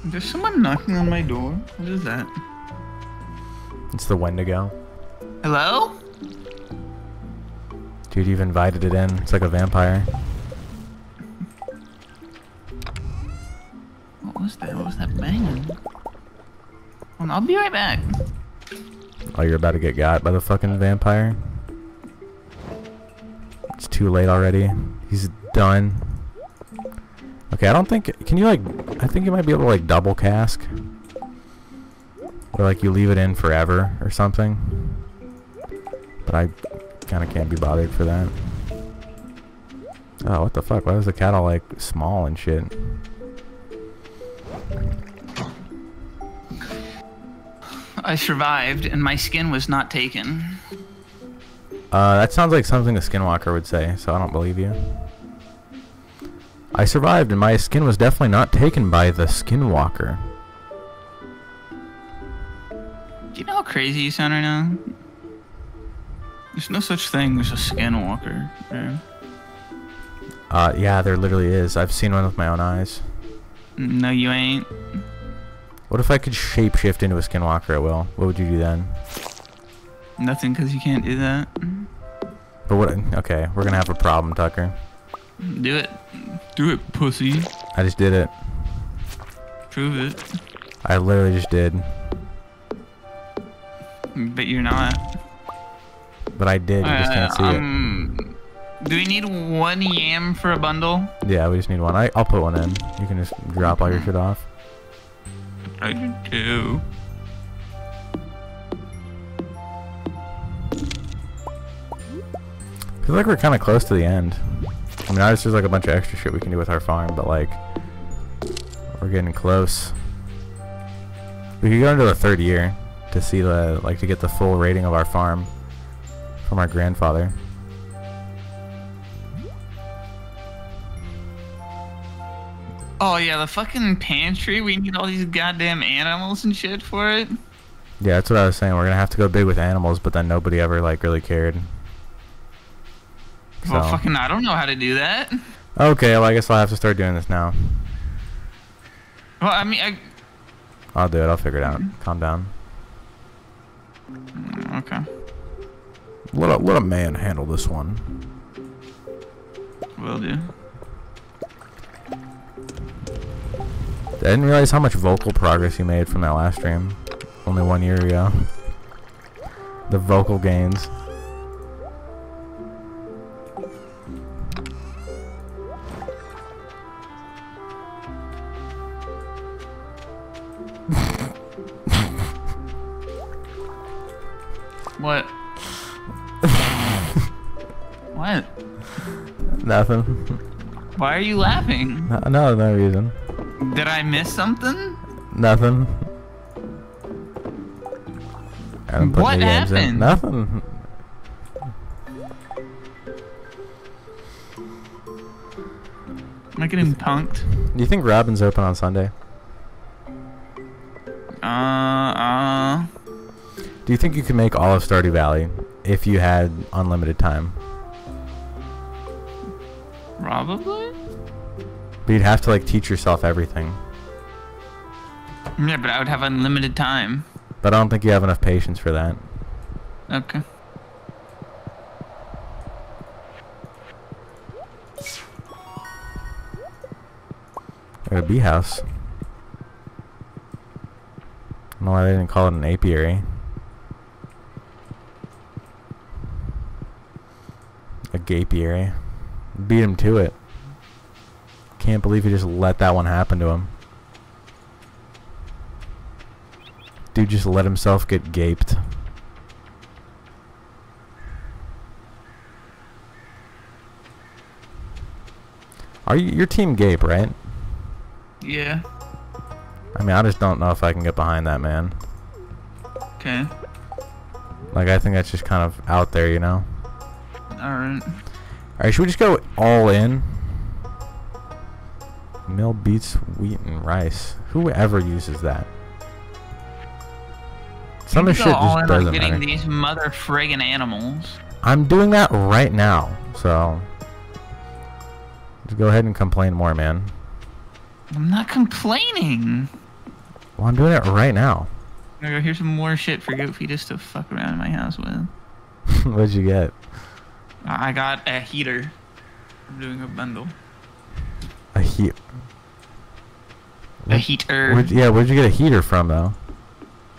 There's someone knocking on my door. What is that? It's the Wendigo. Hello? Dude, you've invited it in. It's like a vampire. What was that? What was that banging? Well, I'll be right back. Oh, you're about to get got by the fucking vampire? It's too late already. He's done. Okay, I don't think... Can you, like... I think you might be able to, like, double cask. Or, like, you leave it in forever or something. But I kind of can't be bothered for that. Oh, what the fuck? Why is the cat all, like, small and shit? I survived, and my skin was not taken. Uh, that sounds like something a skinwalker would say, so I don't believe you. I survived, and my skin was definitely not taken by the skinwalker. Do you know how crazy you sound right now? There's no such thing as a skinwalker. man. Uh, yeah, there literally is. I've seen one with my own eyes. No, you ain't. What if I could shapeshift into a skinwalker at will? What would you do then? Nothing, because you can't do that. But what? Okay, we're gonna have a problem, Tucker. Do it. Do it, pussy. I just did it. Prove it. I literally just did. But you're not. But I did. You just can't see Uh, um, do we need one yam for a bundle? Yeah, we just need one. I, I'll put one in. You can just drop all your shit off. I do too. feel like we're kind of close to the end. I mean, obviously there's like a bunch of extra shit we can do with our farm, but like, we're getting close. We could go into the third year to see the, like, to get the full rating of our farm from our grandfather. Oh yeah, the fucking pantry. We need all these goddamn animals and shit for it. Yeah, that's what I was saying. We're gonna have to go big with animals, but then nobody ever like really cared. Well, fucking, I don't know how to do that. Okay, well I guess I'll have to start doing this now. Well, I mean, I. I'll do it. I'll figure it out. Calm down. mm, Okay. Let a let a man handle this one. Will do. I didn't realize how much vocal progress you made from that last stream. Only one year ago. The vocal gains. Why are you laughing? no, no, no reason. Did I miss something? Nothing. I haven't put What any games in. happened? Nothing. Am I getting punked? Do you think Robin's open on Sunday? Uh, uh. Do you think you could make all of Stardew Valley if you had unlimited time? Probably? But you'd have to like teach yourself everything. Yeah, but I would have unlimited time. But I don't think you have enough patience for that. Okay. A bee house. I don't know why they didn't call it an apiary. A gapiary. Beat him to it. Can't believe he just let that one happen to him. Dude just let himself get gaped. Are you your team Gape, right? Yeah. I mean, I just don't know if I can get behind that man. Okay. Like, I think that's just kind of out there, you know? Alright. Alright, should we just go all in? Mill beats wheat and rice. Whoever uses that. Some of You the go shit just doesn't getting matter. these mother friggin' animals. I'm doing that right now, so... Just go ahead and complain more, man. I'm not complaining. Well, I'm doing it right now. Here's some more shit for Goofy just to fuck around in my house with. What'd you get? I got a heater. I'm doing a bundle. A heat. A heater. Where'd, yeah, where'd you get a heater from, though?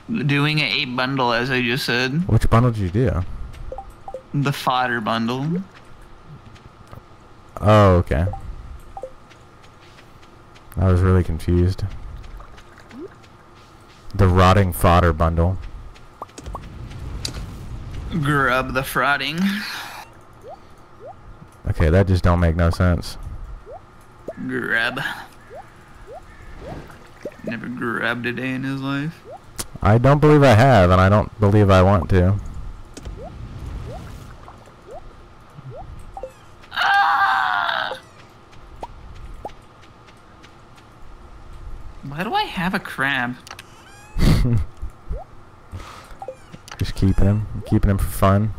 Doing a bundle, as I just said. Which bundle did you do? The fodder bundle. Oh, okay. I was really confused. The rotting fodder bundle. Grub the frauding. Okay, that just don't make no sense. Grub. Never grabbed a day in his life. I don't believe I have, and I don't believe I want to. Ah! Why do I have a crab? Just keeping him, keeping him for fun.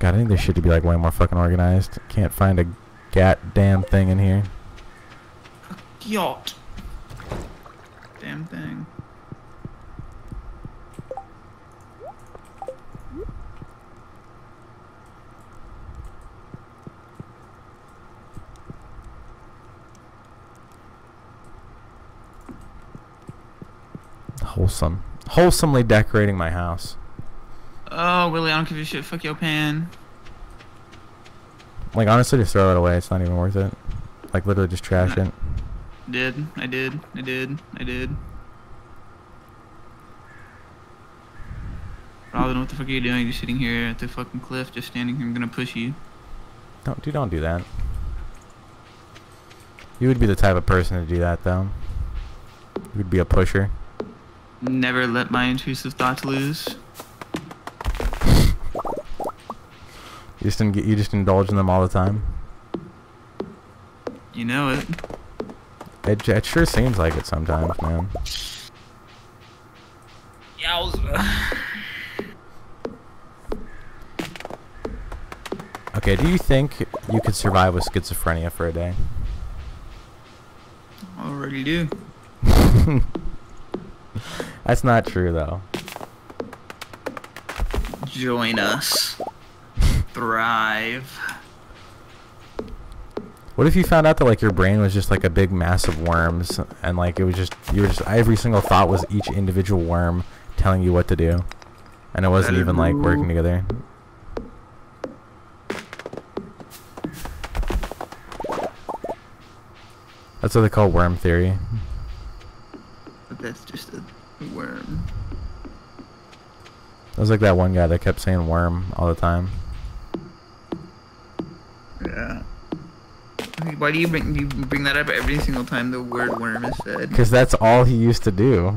God, I think this shit to be like way more fucking organized. Can't find a goddamn thing in here. A yacht. Damn thing. Wholesome. Wholesomely decorating my house. Oh, Willy, I don't give a shit. Fuck your pan. Like honestly, just throw it away. It's not even worth it. Like literally, just trash it. Did. I did. I did. I did. Robin, what the fuck are you doing? You're sitting here at the fucking cliff, just standing here. I'm gonna push you. Don't, dude, don't do that. You would be the type of person to do that, though. You would be a pusher. Never let my intrusive thoughts loose. You just didn't get, you just indulge in them all the time. You know it. It, it sure seems like it sometimes, man. Yowza. Uh. Okay, do you think you could survive with schizophrenia for a day? Already do. That's not true, though. Join us. Thrive. What if you found out that like your brain was just like a big mass of worms, and like it was just you were just every single thought was each individual worm telling you what to do, and it wasn't even like working together. That's what they call worm theory. But that's just a worm. It was like that one guy that kept saying worm all the time. Yeah. Why do you bring you bring that up every single time the word worm is said? Cause that's all he used to do.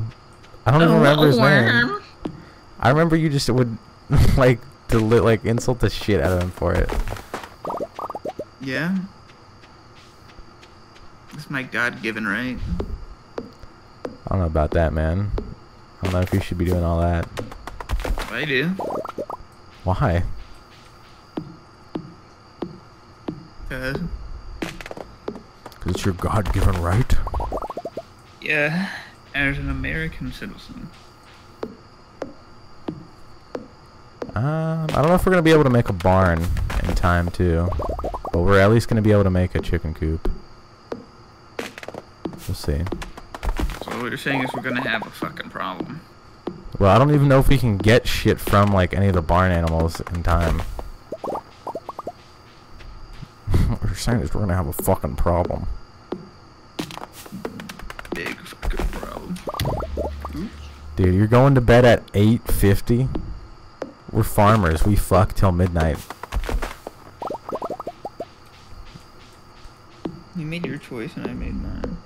I don't even Oh, remember his name. worm. I remember you just would like to li- like insult the shit out of him for it. Yeah. It's my God-given right. I don't know about that, man. I don't know if you should be doing all that. I do. Why? Cause Because it's your God-given right. yeah, as an American citizen. Um, I don't know if we're gonna be able to make a barn in time too, but we're at least gonna be able to make a chicken coop. We'll see. So what you're saying is we're gonna have a fucking problem. Well, I don't even know if we can get shit from like any of the barn animals in time. What you're saying is we're gonna have a fucking problem. Big fucking problem. Dude, you're going to bed at 8.50? We're farmers. We fuck till midnight. You made your choice and I made mine.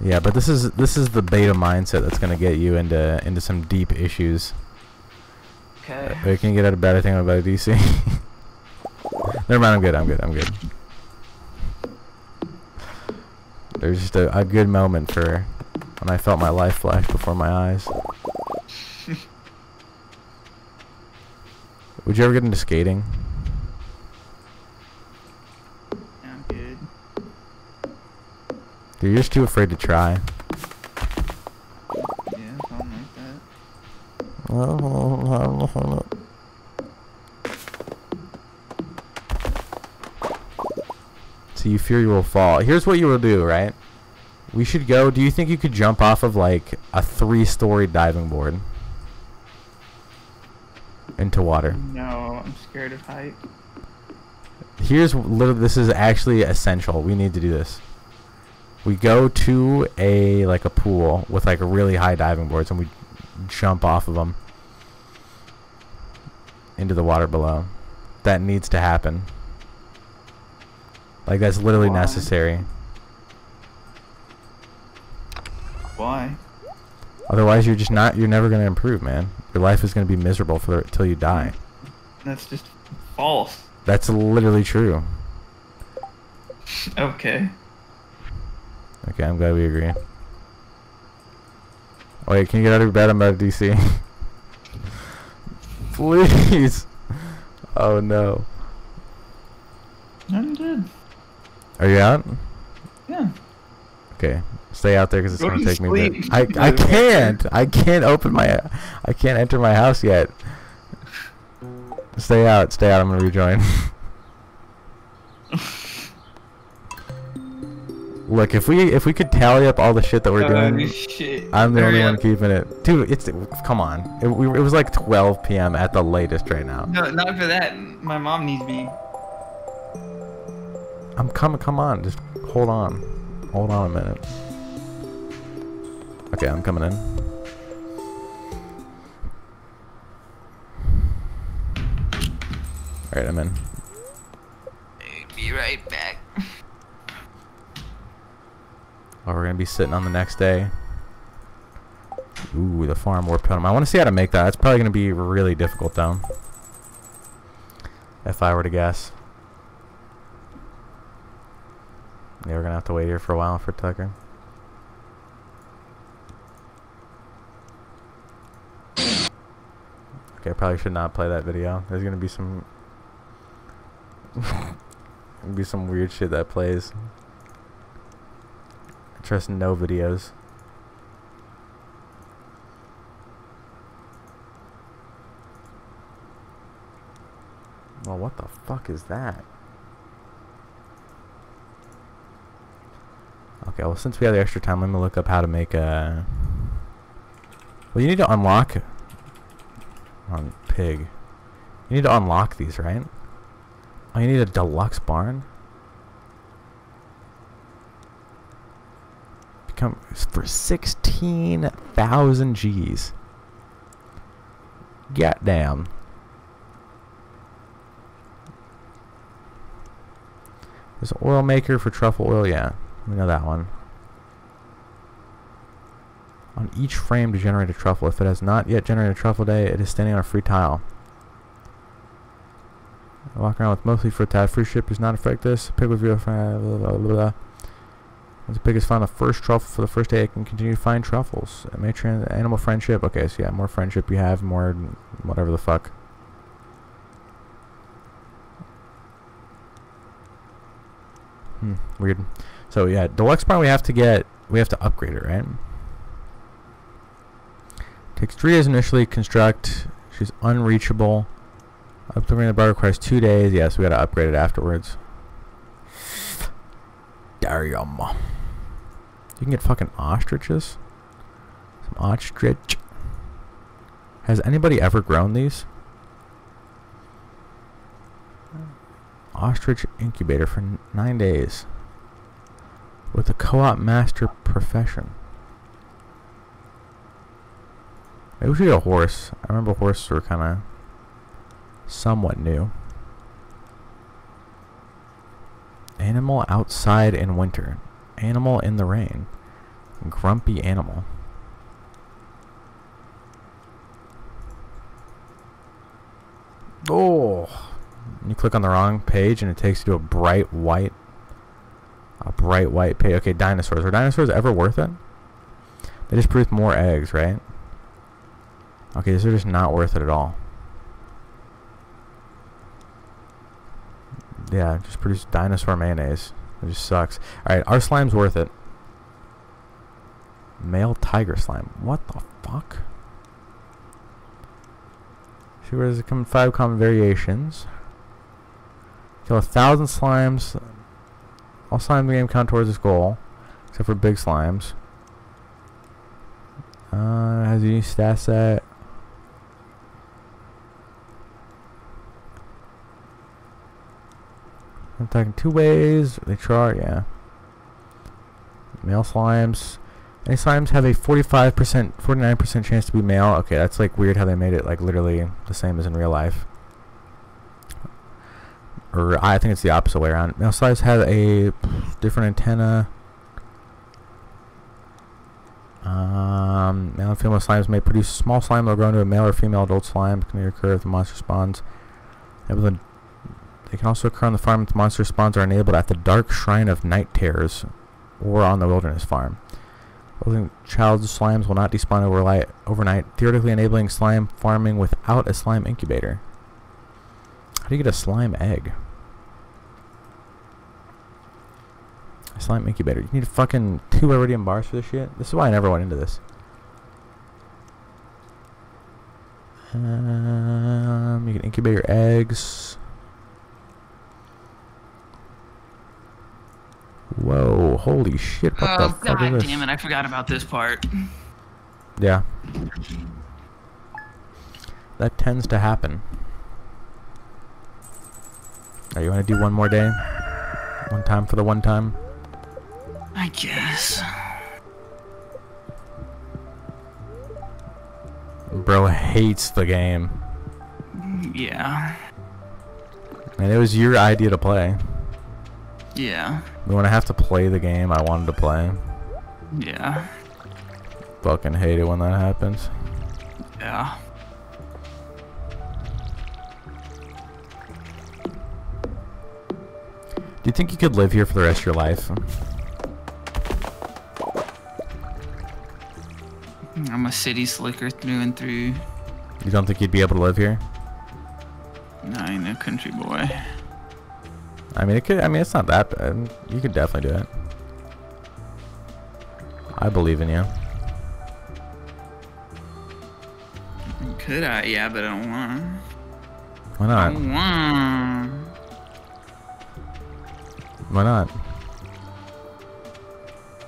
Yeah, but this is this is the beta mindset that's gonna get you into into some deep issues. Okay. You can you get out of bed? I think I'm about to DC. Never mind. I'm good. I'm good. I'm good. There's just a, a good moment for when I felt my life flash before my eyes. Would you ever get into skating? I'm good. Dude, you're just too afraid to try. Yeah, something like that. So you fear you will fall. Here's what you will do, right? We should go. Do you think you could jump off of like a three-story diving board into water? No, I'm scared of height. Here's literally this is actually essential. We need to do this. We go to a like a pool with like a really high diving boards and we jump off of them into the water below. That needs to happen. Like that's literally Why? necessary. Why? Otherwise, you're just not. You're never gonna improve, man. Your life is gonna be miserable for until you die. That's just false. That's literally true. Okay. Okay, I'm glad we agree. Oh, wait, can you get out of your bed? I'm out of DC. Please. Oh no. I'm good. Are you out? Yeah. Okay. Stay out there because it's Go gonna to take me. A bit. I I can't. I can't open my. I can't enter my house yet. Stay out. Stay out. I'm gonna rejoin. Look, if we if we could tally up all the shit that we're Oh, doing, shit. I'm the only Hurry one keeping it. Dude, it's come on. It, we, it was like 12 p.m. at the latest right now. No, not for that. My mom needs me. I'm coming. Come on, just hold on. Hold on a minute. Okay, I'm coming in. Alright, I'm in. Be right back. Oh, we're gonna be sitting on the next day. Ooh, the farm warp totem. I want to see how to make that. That's probably gonna be really difficult though. If I were to guess. Yeah, we're gonna have to wait here for a while for Tucker. Okay, I probably should not play that video. There's gonna be some be some weird shit that plays. I trust no videos. Well, what the fuck is that? Okay, well, since we have the extra time, let me look up how to make a... Well, you need to unlock... On pig. You need to unlock these, right? Oh, you need a deluxe barn? Become for 16,000 G's. Goddamn. There's an oil maker for truffle oil, yeah. We know that one. On each frame to generate a truffle. If it has not yet generated a truffle day, it is standing on a free tile. I walk around with mostly for tile. Free ship does not affect this. Pig with real blah, blah, blah, blah. Once the pig has found the first truffle for the first day, it can continue to find truffles. It may trans animal friendship. Okay, so yeah, more friendship you have, more whatever the fuck. Hmm, weird. So yeah, deluxe barn we have to get, we have to upgrade it, right? Takes three days initially construct. She's unreachable. Upgrading the bar requires two days. Yes, we gotta upgrade it afterwards. Darium. You can get fucking ostriches. Some ostrich. Has anybody ever grown these? Ostrich incubator for nine days. With a Coopmaster profession. Maybe we should get a horse. I remember horses were kind of somewhat new. Animal outside in winter. Animal in the rain. Grumpy animal. Oh. You click on the wrong page and it takes you to a bright white a bright white page. Okay, dinosaurs. Are dinosaurs ever worth it? They just produce more eggs, right? Okay, these are just not worth it at all. Yeah, just produce dinosaur mayonnaise. It just sucks. Alright, our slime's worth it. Male tiger slime. What the fuck? See where does it come? Five common variations. Kill a thousand slimes. All slimes in the game count towards this goal, except for big slimes. Uh, has any stat set? I'm talking two ways. They chart, yeah. Male slimes. Any slimes have a 45%, 49% chance to be male. Okay, that's like weird how they made it like literally the same as in real life. Or I think it's the opposite way around. Male slimes have a different antenna. Um, male and female slimes may produce small slime that will grow into a male or female adult slime. Can occur if the monster spawns. They can also occur on the farm if the monster spawns are enabled at the Dark Shrine of Night Terrors or on the Wilderness Farm. Child slimes will not despawn overnight, theoretically enabling slime farming without a slime incubator. How do you get a slime egg? A slime make You better. You need fucking two iridium bars for this shit? This is why I never went into this. Um, you can incubate your eggs. Whoa, holy shit, what the Oh fuck god is this? damn it! I forgot about this part. Yeah. That tends to happen. Are you want to do one more day? One time for the one time? I guess. Bro hates the game. Yeah. And it was your idea to play. Yeah. When I have to play the game I wanted to play. Yeah. Fucking hate it when that happens. Yeah. Do you think you could live here for the rest of your life? I'm a city slicker through and through. You don't think you'd be able to live here? No, I ain't no country boy. I mean, it could. I mean, it's not that bad. Um, you could definitely do it. I believe in you. Could I? Yeah, but I don't want. Why I not? don't want. Why not?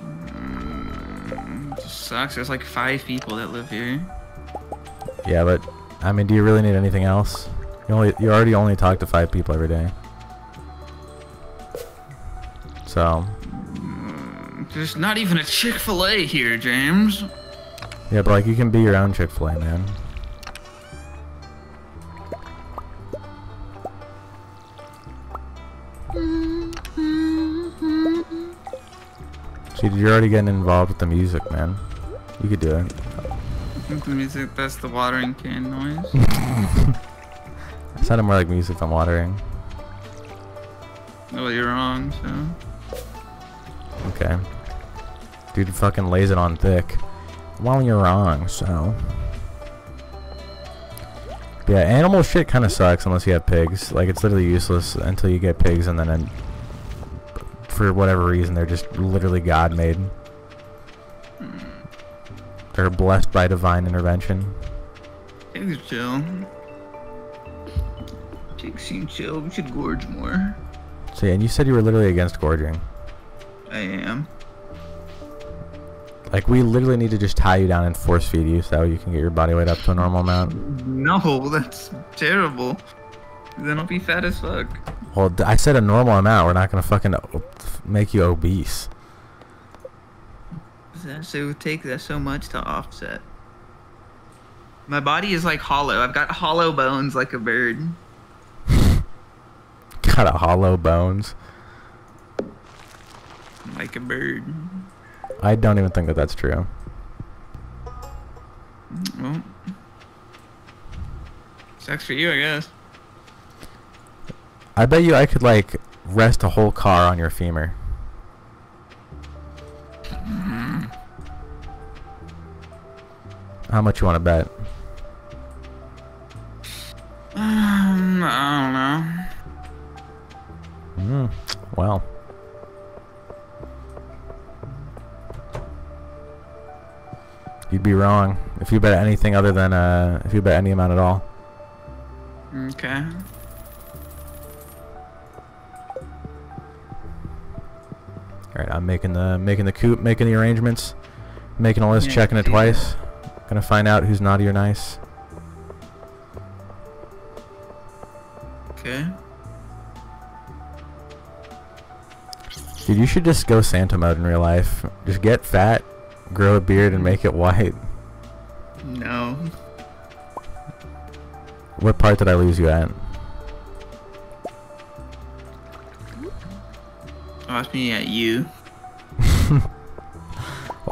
Mm, sucks. There's like five people that live here. Yeah, but I mean, do you really need anything else? You only you already only talk to five people every day. So There's not even a Chick Fil A here, James. yeah, but like you can be your own Chick Fil A man. See, you're already getting involved with the music, man. You could do it. The music, that's the watering can noise. It sounded more like music than watering. well, you're wrong, so. Okay. Dude fucking lays it on thick. Well, you're wrong, so. But yeah, animal shit kind of sucks unless you have pigs. Like, it's literally useless until you get pigs and then, for whatever reason, they're just literally God made. They're blessed by divine intervention. Are chill. Pigs seem chill. We should gorge more. So yeah, and you said you were literally against gorging. I am. Like we literally need to just tie you down and force feed you so you can get your body weight up to a normal amount. No, that's terrible. Then I'll be fat as fuck. Well, I said a normal amount. We're not gonna fucking uh, make you obese. So it would take that so much to offset. My body is like hollow. I've got hollow bones like a bird. Got a hollow bones. Like a bird. I don't even think that that's true. Well, sucks for you, I guess. I bet you I could like rest a whole car on your femur. How much you want to bet? Um, I don't know. Hmm. Well. You'd be wrong if you bet anything other than uh if you bet any amount at all. Okay. Making the making the coop, making the arrangements, making a list, Yeah, checking it see twice. Gonna find out who's naughty or nice. Okay. Dude, you should just go Santa mode in real life. Just get fat, grow a beard, and make it white. No. What part did I lose you at? Watch me at you.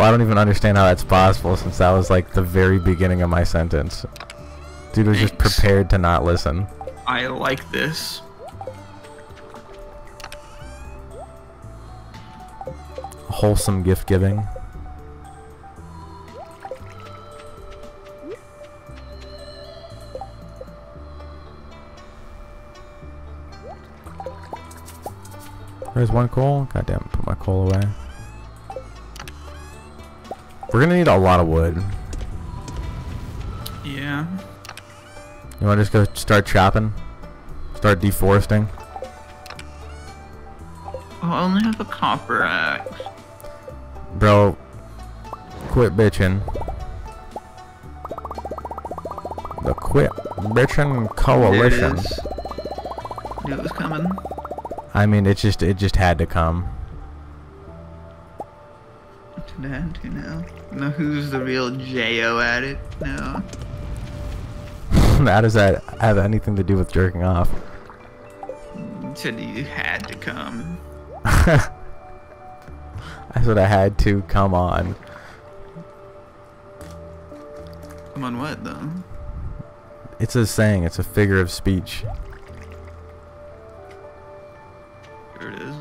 I don't even understand how that's possible since that was like the very beginning of my sentence. Dude was just prepared to not listen. I like this. Wholesome gift giving. There's one coal. Goddamn, put my coal away. We're gonna need a lot of wood. Yeah. You wanna just go start chopping? Start deforesting? Oh, I only have a copper axe. Bro, quit bitching. The quit bitching it coalition. is. It was coming. I mean, it just it just had to come. Who's the real Jo at it? No. How does that have anything to do with jerking off? Said you had to come. I said I had to come on. Come on, what though? It's a saying. It's a figure of speech. Here it is.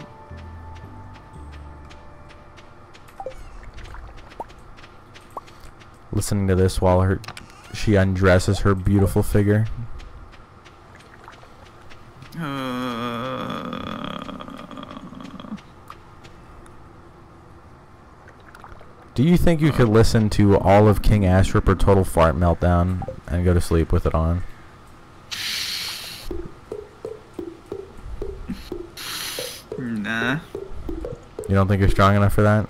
Listening to this while her she undresses her beautiful figure. Uh, Do you think you could listen to all of King Astrip or Total Fart Meltdown and go to sleep with it on? nah. You don't think you're strong enough for that?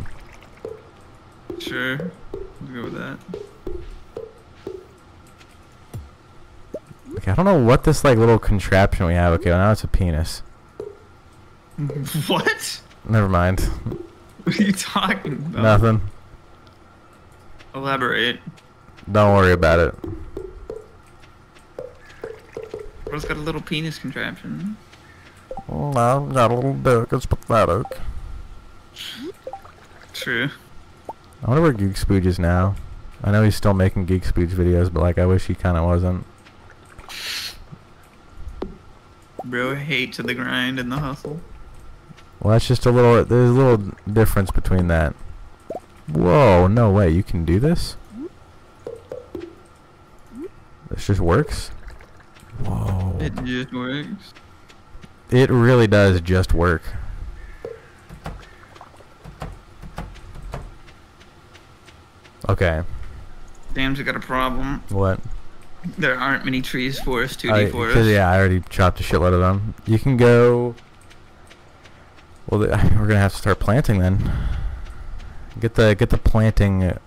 Don't know what this like little contraption we have. Okay, well, now it's a penis. what? Never mind. What are you talking about? Nothing. Elaborate. Don't worry about it. Bro's got a little penis contraption. Oh, I've got a little dick. It's pathetic. True. I wonder where Geek Spooge is now. I know he's still making Geek Spooge videos, but like I wish he kind of wasn't. Hate to the grind and the hustle. Well, that's just a little. There's a little difference between that. Whoa! No way. You can do this. This just works. Whoa! It just works. It really does just work. Okay. Damn's got a problem. What? There aren't many trees for us to for us. yeah, I already chopped a shitload of them. You can go. Well, we're gonna have to start planting then. Get the get the planting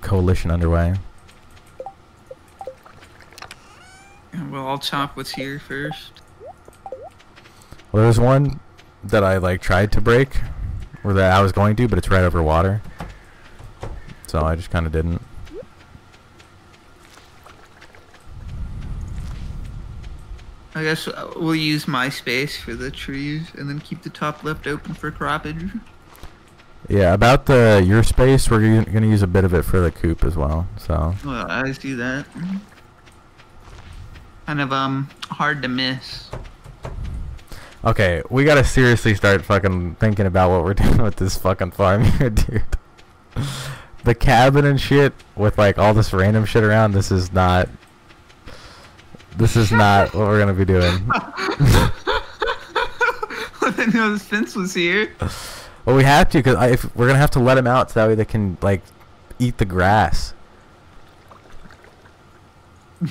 coalition underway. Well, I'll chop what's here first. Well, there was one that I like tried to break, or that I was going to, but it's right over water. So I just kind of didn't. I guess uh, we'll use my space for the trees and then keep the top left open for croppage. Yeah, about the your space, we're gonna use a bit of it for the coop as well. So Well, I see that. Kind of um hard to miss. okay, we gotta seriously start fucking thinking about what we're doing with this fucking farm here, dude. The cabin and shit with like all this random shit around. This is not. This is not what we're gonna be doing. I didn't know this fence was here. Well, we have to because if we're gonna have to let them out so that way they can like eat the grass.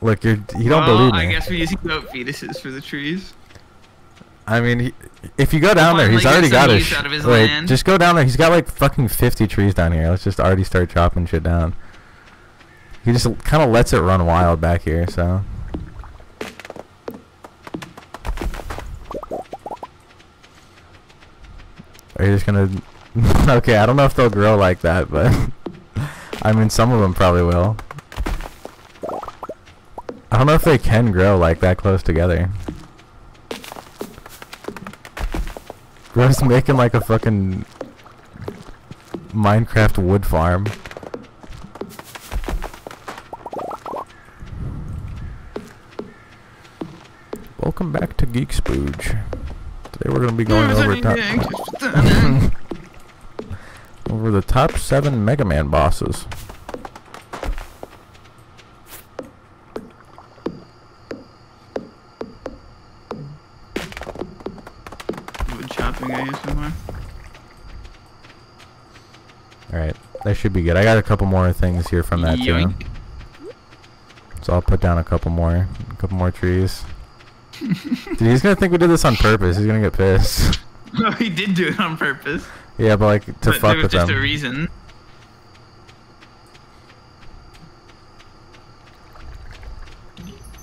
Look, you're you don't well, believe me. I guess we're using goat fetuses for the trees. I mean, he, if you go down there, he's already got his. out of his wait, land. just go down there. He's got like fucking fifty trees down here. Let's just already start chopping shit down. He just kind of lets it run wild back here, so. Are you just gonna? okay, I don't know if they'll grow like that, but I mean, some of them probably will. I don't know if they can grow like that close together. Bro's making like a fucking Minecraft wood farm. Welcome back to Geek Spooge. Today we're gonna be going over top over the top seven Mega Man bosses. Wood chopping ASMR. Alright, that should be good. I got a couple more things here from that too. So I'll put down a couple more, a couple more trees. Dude, he's gonna think we did this on purpose. He's gonna get pissed. No, he did do it on purpose. yeah, but like to but fuck with just them. a reason.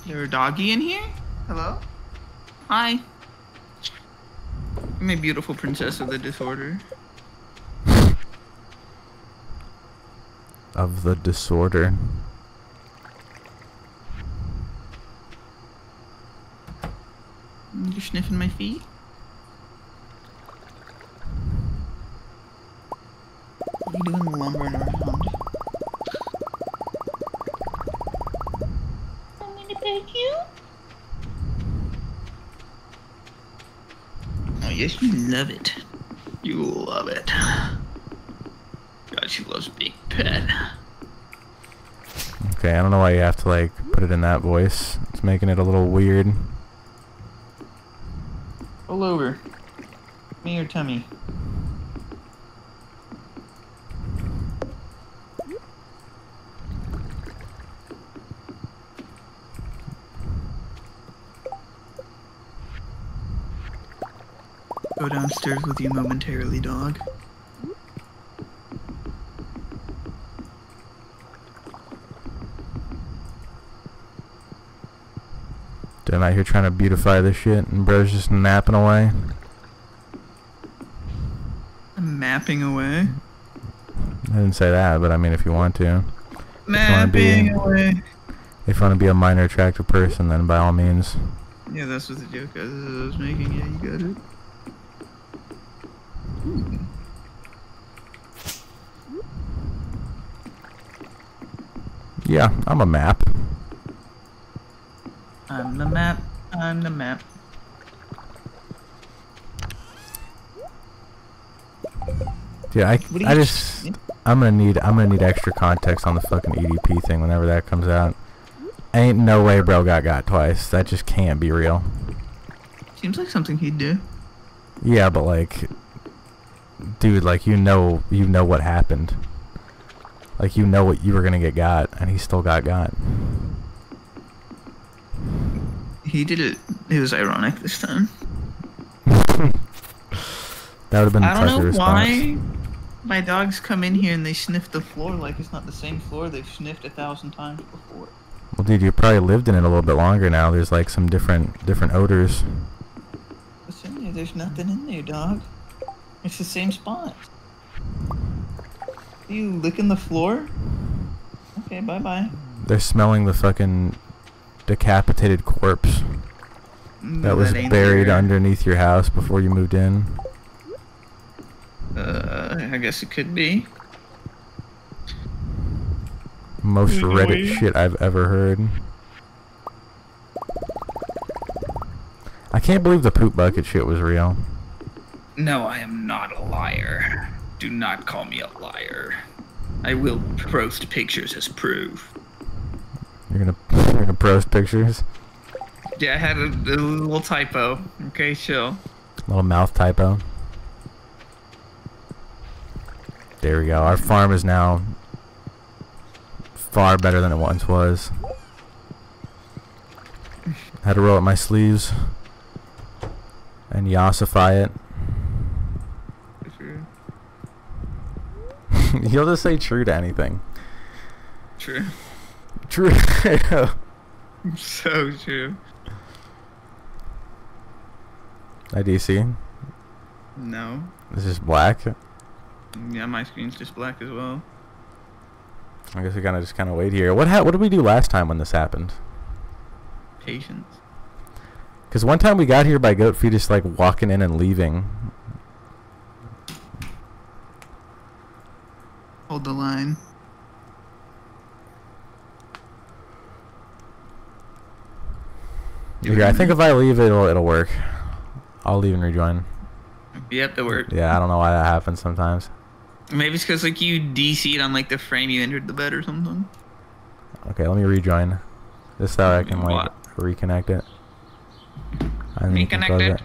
There a doggy in here? Hello? Hi. My beautiful princess of the disorder. of the disorder. You're sniffing my feet? What are you doing lumbering around? I'm gonna pet you. Oh yes, you love it. You love it. God, she loves being Pet. Okay, I don't know why you have to like put it in that voice. It's making it a little weird. Over. Me or tummy? Go downstairs with you momentarily, dog. I'm out here trying to beautify this shit, and bro's just napping away. Mapping away. I didn't say that, but I mean, if you want to, wanna be- away. if you want to be a minor attractive person, then by all means. Yeah, that's what the joke I was making. Yeah, you got it. Ooh. Yeah, I'm a map. I'm the map. I'm the map. Yeah, I, I just, I'm gonna need, I'm gonna need extra context on the fucking EDP thing whenever that comes out. Ain't no way, bro got got twice. That just can't be real. Seems like something he'd do. Yeah, but like, dude, like you know, you know what happened. Like you know what you were gonna get got, and he still got got. He did it. It was ironic this time. That would have been I don't know response. why my dogs come in here and they sniff the floor like it's not the same floor they've sniffed a thousand times before. Well, dude, you probably lived in it a little bit longer now. There's like some different different odors. What's in there? There's nothing in there, dog. It's the same spot. Are you licking the floor? Okay, bye bye. They're smelling the fucking decapitated corpse mm, that was buried underneath your house before you moved in. Uh, I guess it could be. Most No Reddit way. shit I've ever heard. I can't believe the poop bucket shit was real. No, I am not a liar. Do not call me a liar. I will post pictures as proof. You're gonna you're gonna post pictures. Yeah, I had a, a little typo. Okay, chill. Little mouth typo. There we go. Our farm is now far better than it once was. Had to roll up my sleeves and yassify it. True. You'll just say true to anything. True. True. So true. IDC. No. This is black. Yeah, my screen's just black as well. I guess we gotta just kind of wait here. What ha- What did we do last time when this happened? Patience. Because one time we got here by goat feet just like walking in and leaving. Hold the line. Here, I think if I leave, it'll it'll work. I'll leave and rejoin. Yep, that worked. Yeah, I don't know why that happens sometimes. Maybe it's because like you DC'd on like the frame you entered the bed or something. Okay, let me rejoin. Just so I can like reconnect it. You Reconnect it.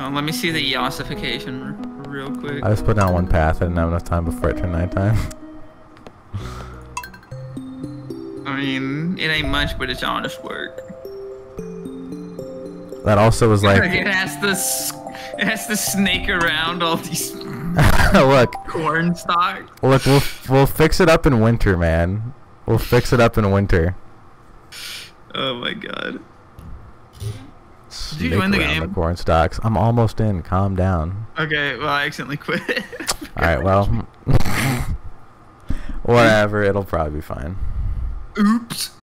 Oh, let me see the yassification real quick. I just put down one path. I didn't have enough time before it turned nighttime. I mean, it ain't much, but it's honest work. that also was like, it has to, it has to snake around all these look, corn stalks. look, we'll we'll fix it up in winter, man. We'll fix it up in winter. Oh my god. Snake join the around game? corn stalks. I'm almost in. Calm down. Okay, well I accidentally quit. All right, well, whatever. It'll probably be fine. Oops.